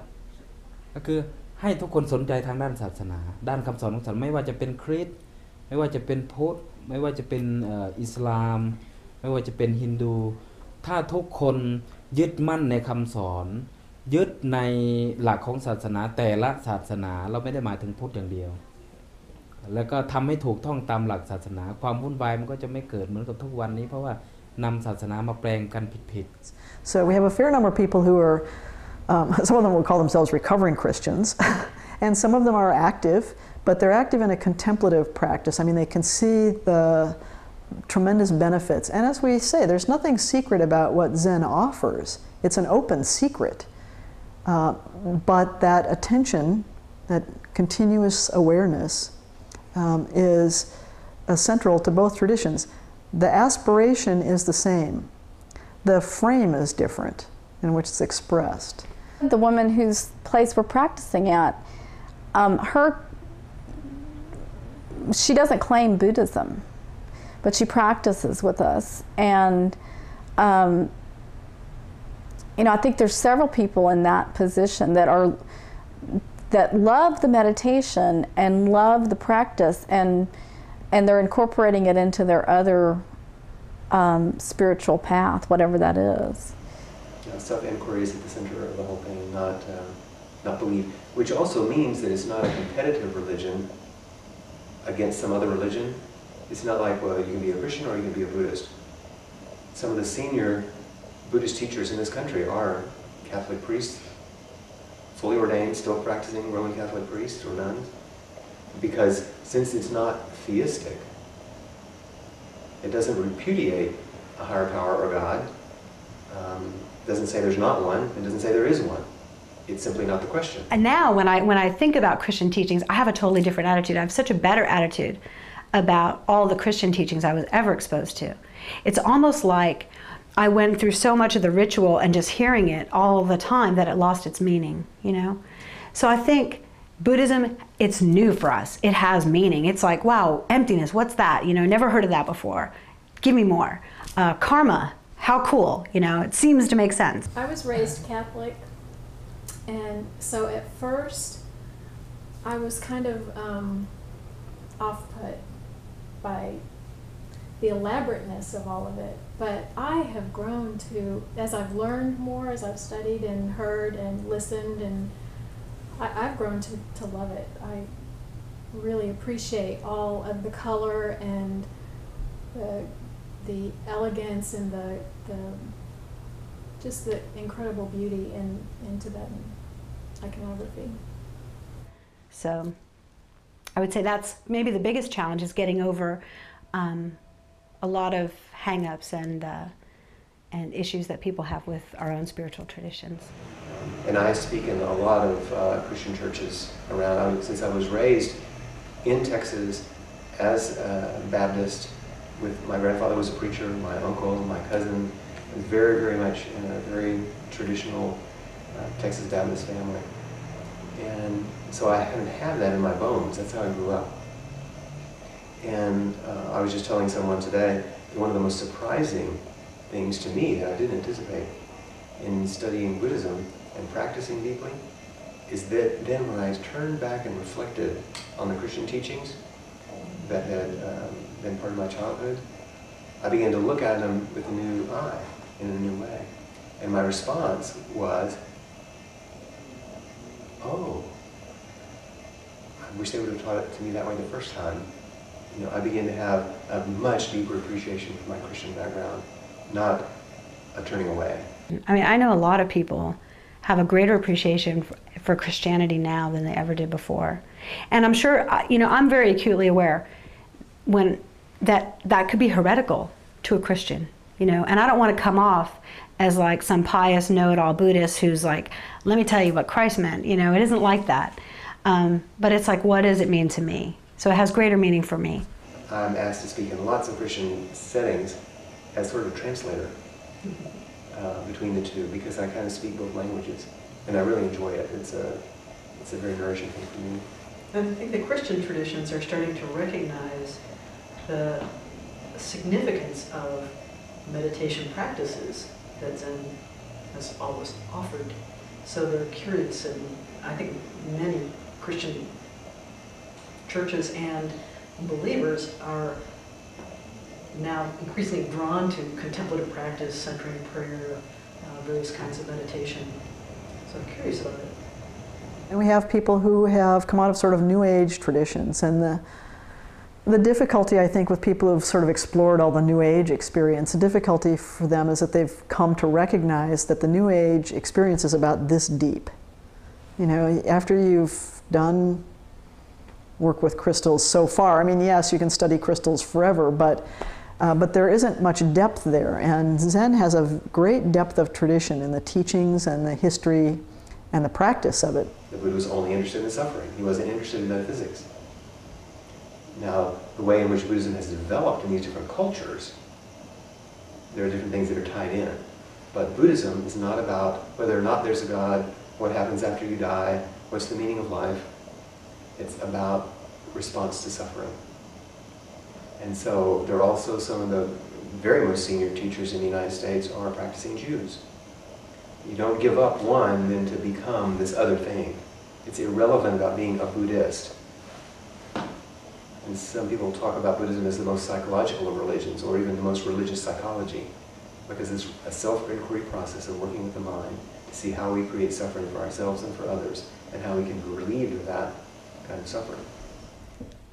[SPEAKER 15] ก็คือให้ทุกคนสนใจทางด้านศาสนา ด้านคำสอนของศาสนาไม่ว่าจะเป็นคริสต์ไม่ว่าจะเป็นพุทธไม่ว่าจะเป็นอิสลาม ไม่ว่าจะเป็นฮินดู ถ้าทุกคนยึดมั่นในคำสอน ยึดในหลักของศาสนาแต่ละศาสนาเราไม่ได้หมายถึงพุทธอย่างเดียว แล้วก็ทำให้ถูกท่องตามหลักศาสนา ความวุ่นวายมันก็จะไม่เกิดเหมือนกับทุกวันนี้ เพราะว่า นำศาสนามาแปลงกันผิด
[SPEAKER 9] So we have a fair number of people who are, um, (laughs) some of them will call themselves recovering Christians, (laughs) and some of them are active, but they're active in a contemplative practice. I mean, they can see the tremendous benefits. And as we say, there's nothing secret about what Zen offers. It's an open secret. Uh, but that attention, that continuous awareness, um, is uh, central to both traditions. The aspiration is the same. The frame is different in which it's expressed.
[SPEAKER 4] The woman whose place we're practicing at, um, her, she doesn't claim Buddhism, but she practices with us. And, um, you know, I think there's several people in that position that are, that love the meditation and love the practice and, and they're incorporating it into their other um, spiritual path, whatever that is.
[SPEAKER 1] You know, self-inquiry is at the center of the whole thing, not uh, not belief, which also means that it's not a competitive religion against some other religion. It's not like, well, you can be a Christian or you can be a Buddhist. Some of the senior Buddhist teachers in this country are Catholic priests, fully ordained, still practicing Roman Catholic priests or nuns, because since it's not theistic, it doesn't repudiate a higher power or God. Um, doesn't say there's not one. It doesn't say there is one. It's simply not the question.
[SPEAKER 3] And now, when I when I think about Christian teachings, I have a totally different attitude. I have such a better attitude about all the Christian teachings I was ever exposed to. It's almost like I went through so much of the ritual and just hearing it all the time that it lost its meaning. You know, so I think Buddhism, it's new for us. It has meaning. It's like, wow, emptiness, what's that? You know, never heard of that before. Give me more. Uh, karma, how cool. You know, it seems to make sense.
[SPEAKER 11] I was raised Catholic, and so at first I was kind of um, off put by the elaborateness of all of it. But I have grown to, as I've learned more, as I've studied and heard and listened and I, I've grown to, to love it. I really appreciate all of the color and the, the elegance and the, the just the incredible beauty in, in Tibetan iconography.
[SPEAKER 3] So I would say that's maybe the biggest challenge is getting over um, a lot of hang-ups and uh, and issues that people have with our own spiritual traditions.
[SPEAKER 1] And I speak in a lot of uh, Christian churches around. Since I was raised in Texas as a Baptist, with my grandfather was a preacher, my uncle, my cousin, very, very much in a very traditional uh, Texas Baptist family. And so I haven't had that in my bones. That's how I grew up. And uh, I was just telling someone today one of the most surprising things to me that I didn't anticipate in studying Buddhism and practicing deeply is that then when I turned back and reflected on the Christian teachings that had um, been part of my childhood, I began to look at them with a new eye, in a new way. And my response was, oh, I wish they would have taught it to me that way the first time. You know, I began to have a much deeper appreciation for my Christian background, not a turning away.
[SPEAKER 3] I mean, I know a lot of people have a greater appreciation for, for Christianity now than they ever did before. And I'm sure, you know, I'm very acutely aware when that that could be heretical to a Christian, you know, and I don't want to come off as like some pious know-it-all Buddhist who's like, let me tell you what Christ meant. You know, it isn't like that. Um, but it's like, what does it mean to me? So it has greater meaning for me.
[SPEAKER 1] I'm asked to speak in lots of Christian settings as sort of a translator uh, between the two because I kind of speak both languages and I really enjoy it. It's a, it's a very nourishing thing for me.
[SPEAKER 8] I think the Christian traditions are starting to recognize the significance of meditation practices that Zen has always offered. So they're curious, and I think many Christian churches and believers are now increasingly drawn to contemplative practice, centering prayer, uh, various kinds of meditation. So I'm curious about it.
[SPEAKER 9] And we have people who have come out of sort of New Age traditions, and the the difficulty, I think, with people who've sort of explored all the New Age experience, the difficulty for them is that they've come to recognize that the New Age experience is about this deep. You know, after you've done work with crystals so far, I mean, yes, you can study crystals forever, but uh, but there isn't much depth there. And Zen has a great depth of tradition in the teachings and the history and the practice of it.
[SPEAKER 1] The Buddha was only interested in suffering. He wasn't interested in metaphysics. Now, the way in which Buddhism has developed in these different cultures, there are different things that are tied in. But Buddhism is not about whether or not there's a God, what happens after you die, what's the meaning of life. It's about response to suffering. And so there are also some of the very most senior teachers in the United States are practicing Jews. You don't give up one then to become this other thing. It's irrelevant about being a Buddhist. And some people talk about Buddhism as the most psychological of religions, or even the most religious psychology, because it's a self-inquiry process of working with the mind to see how we create suffering for ourselves and for others, and how we can of that kind of suffering.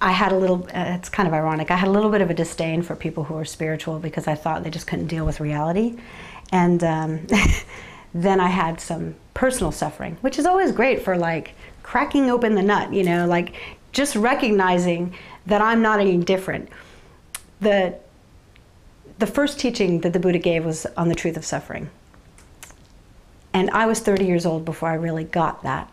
[SPEAKER 3] I had a little, uh, it's kind of ironic, I had a little bit of a disdain for people who were spiritual because I thought they just couldn't deal with reality. And um, (laughs) then I had some personal suffering, which is always great for like cracking open the nut, you know, like just recognizing that I'm not any different. The the first teaching that the Buddha gave was on the truth of suffering. And I was 30 years old before I really got that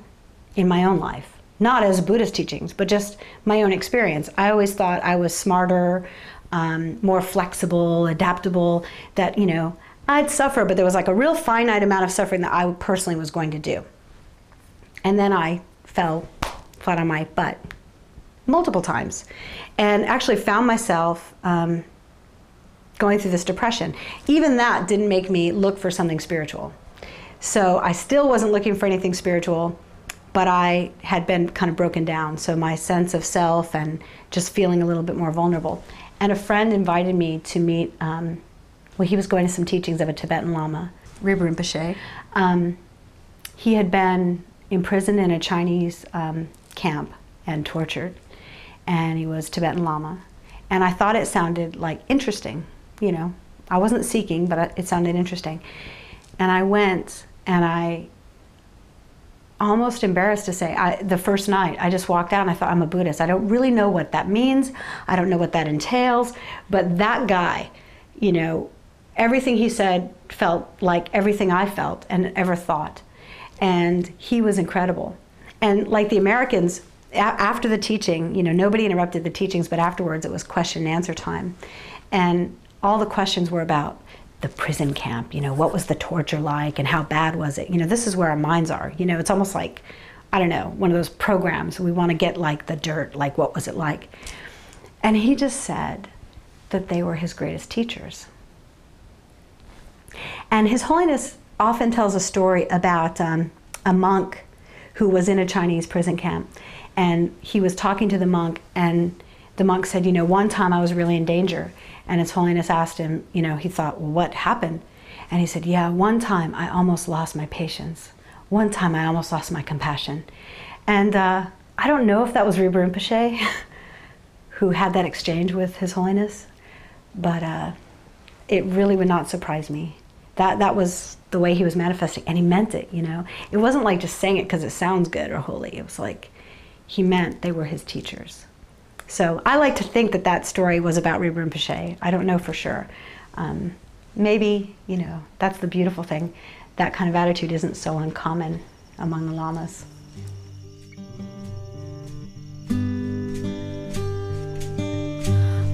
[SPEAKER 3] in my own life. Not as Buddhist teachings, but just my own experience. I always thought I was smarter, um, more flexible, adaptable, that, you know, I'd suffer, but there was like a real finite amount of suffering that I personally was going to do. And then I fell flat on my butt multiple times and actually found myself. Um, going through this depression. Even that didn't make me look for something spiritual. So I still wasn't looking for anything spiritual, but I had been kind of broken down. So my sense of self and just feeling a little bit more vulnerable. And a friend invited me to meet, um, well, he was going to some teachings of a Tibetan Lama, Rinpoche. Um, he had been imprisoned in a Chinese um, camp and tortured, and he was Tibetan Lama. And I thought it sounded like interesting, you know. I wasn't seeking, but it sounded interesting. And I went and I almost embarrassed to say I, the first night i just walked out and i thought i'm a buddhist. I don't really know what that means. I don't know what that entails. But that guy you know everything he said felt like everything i felt and ever thought. And he was incredible. And like the americans a- after the teaching you know nobody interrupted the teachings but afterwards it was question and answer time. And all the questions were about the prison camp, you know, what was the torture like and how bad was it? You know, this is where our minds are. You know, it's almost like, I don't know, one of those programs. We want to get like the dirt, like what was it like? And he just said that they were his greatest teachers. And His Holiness often tells a story about um, a monk who was in a Chinese prison camp. And he was talking to the monk, and the monk said, You know, one time I was really in danger. And His Holiness asked him, you know, he thought, well, what happened? And he said, yeah, one time I almost lost my patience. One time I almost lost my compassion. And uh, I don't know if that was Rinpa Rinpoche (laughs) who had that exchange with His Holiness, but uh, it really would not surprise me. That, that was the way he was manifesting, and he meant it, you know. It wasn't like just saying it because it sounds good or holy. It was like he meant they were his teachers. So I like to think that that story was about Rinpa Rinpoche. I don't know for sure. Um, maybe, you know, that's the beautiful thing. That kind of attitude isn't so uncommon among the lamas.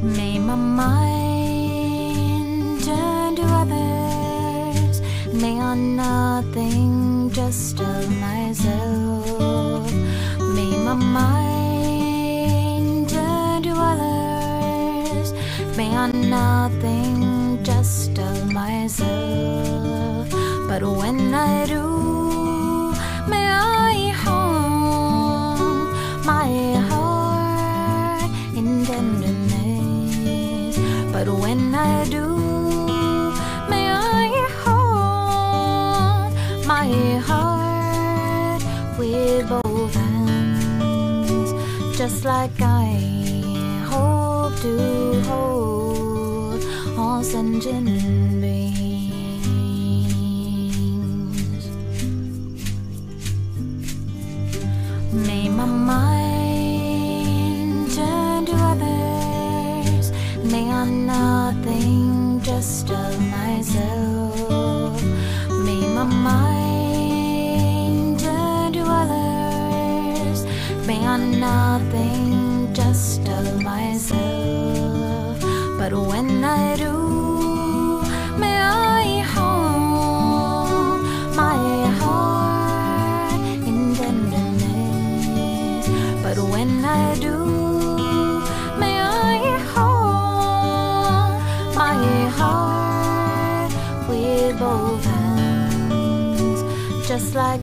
[SPEAKER 16] May my mind turn to others. May I not think just of myself. May my mind others. May I not think just of myself. But when I do, may I hold my heart in tenderness. But when I do, may I hold my heart with both hands, just like I hope to hold all like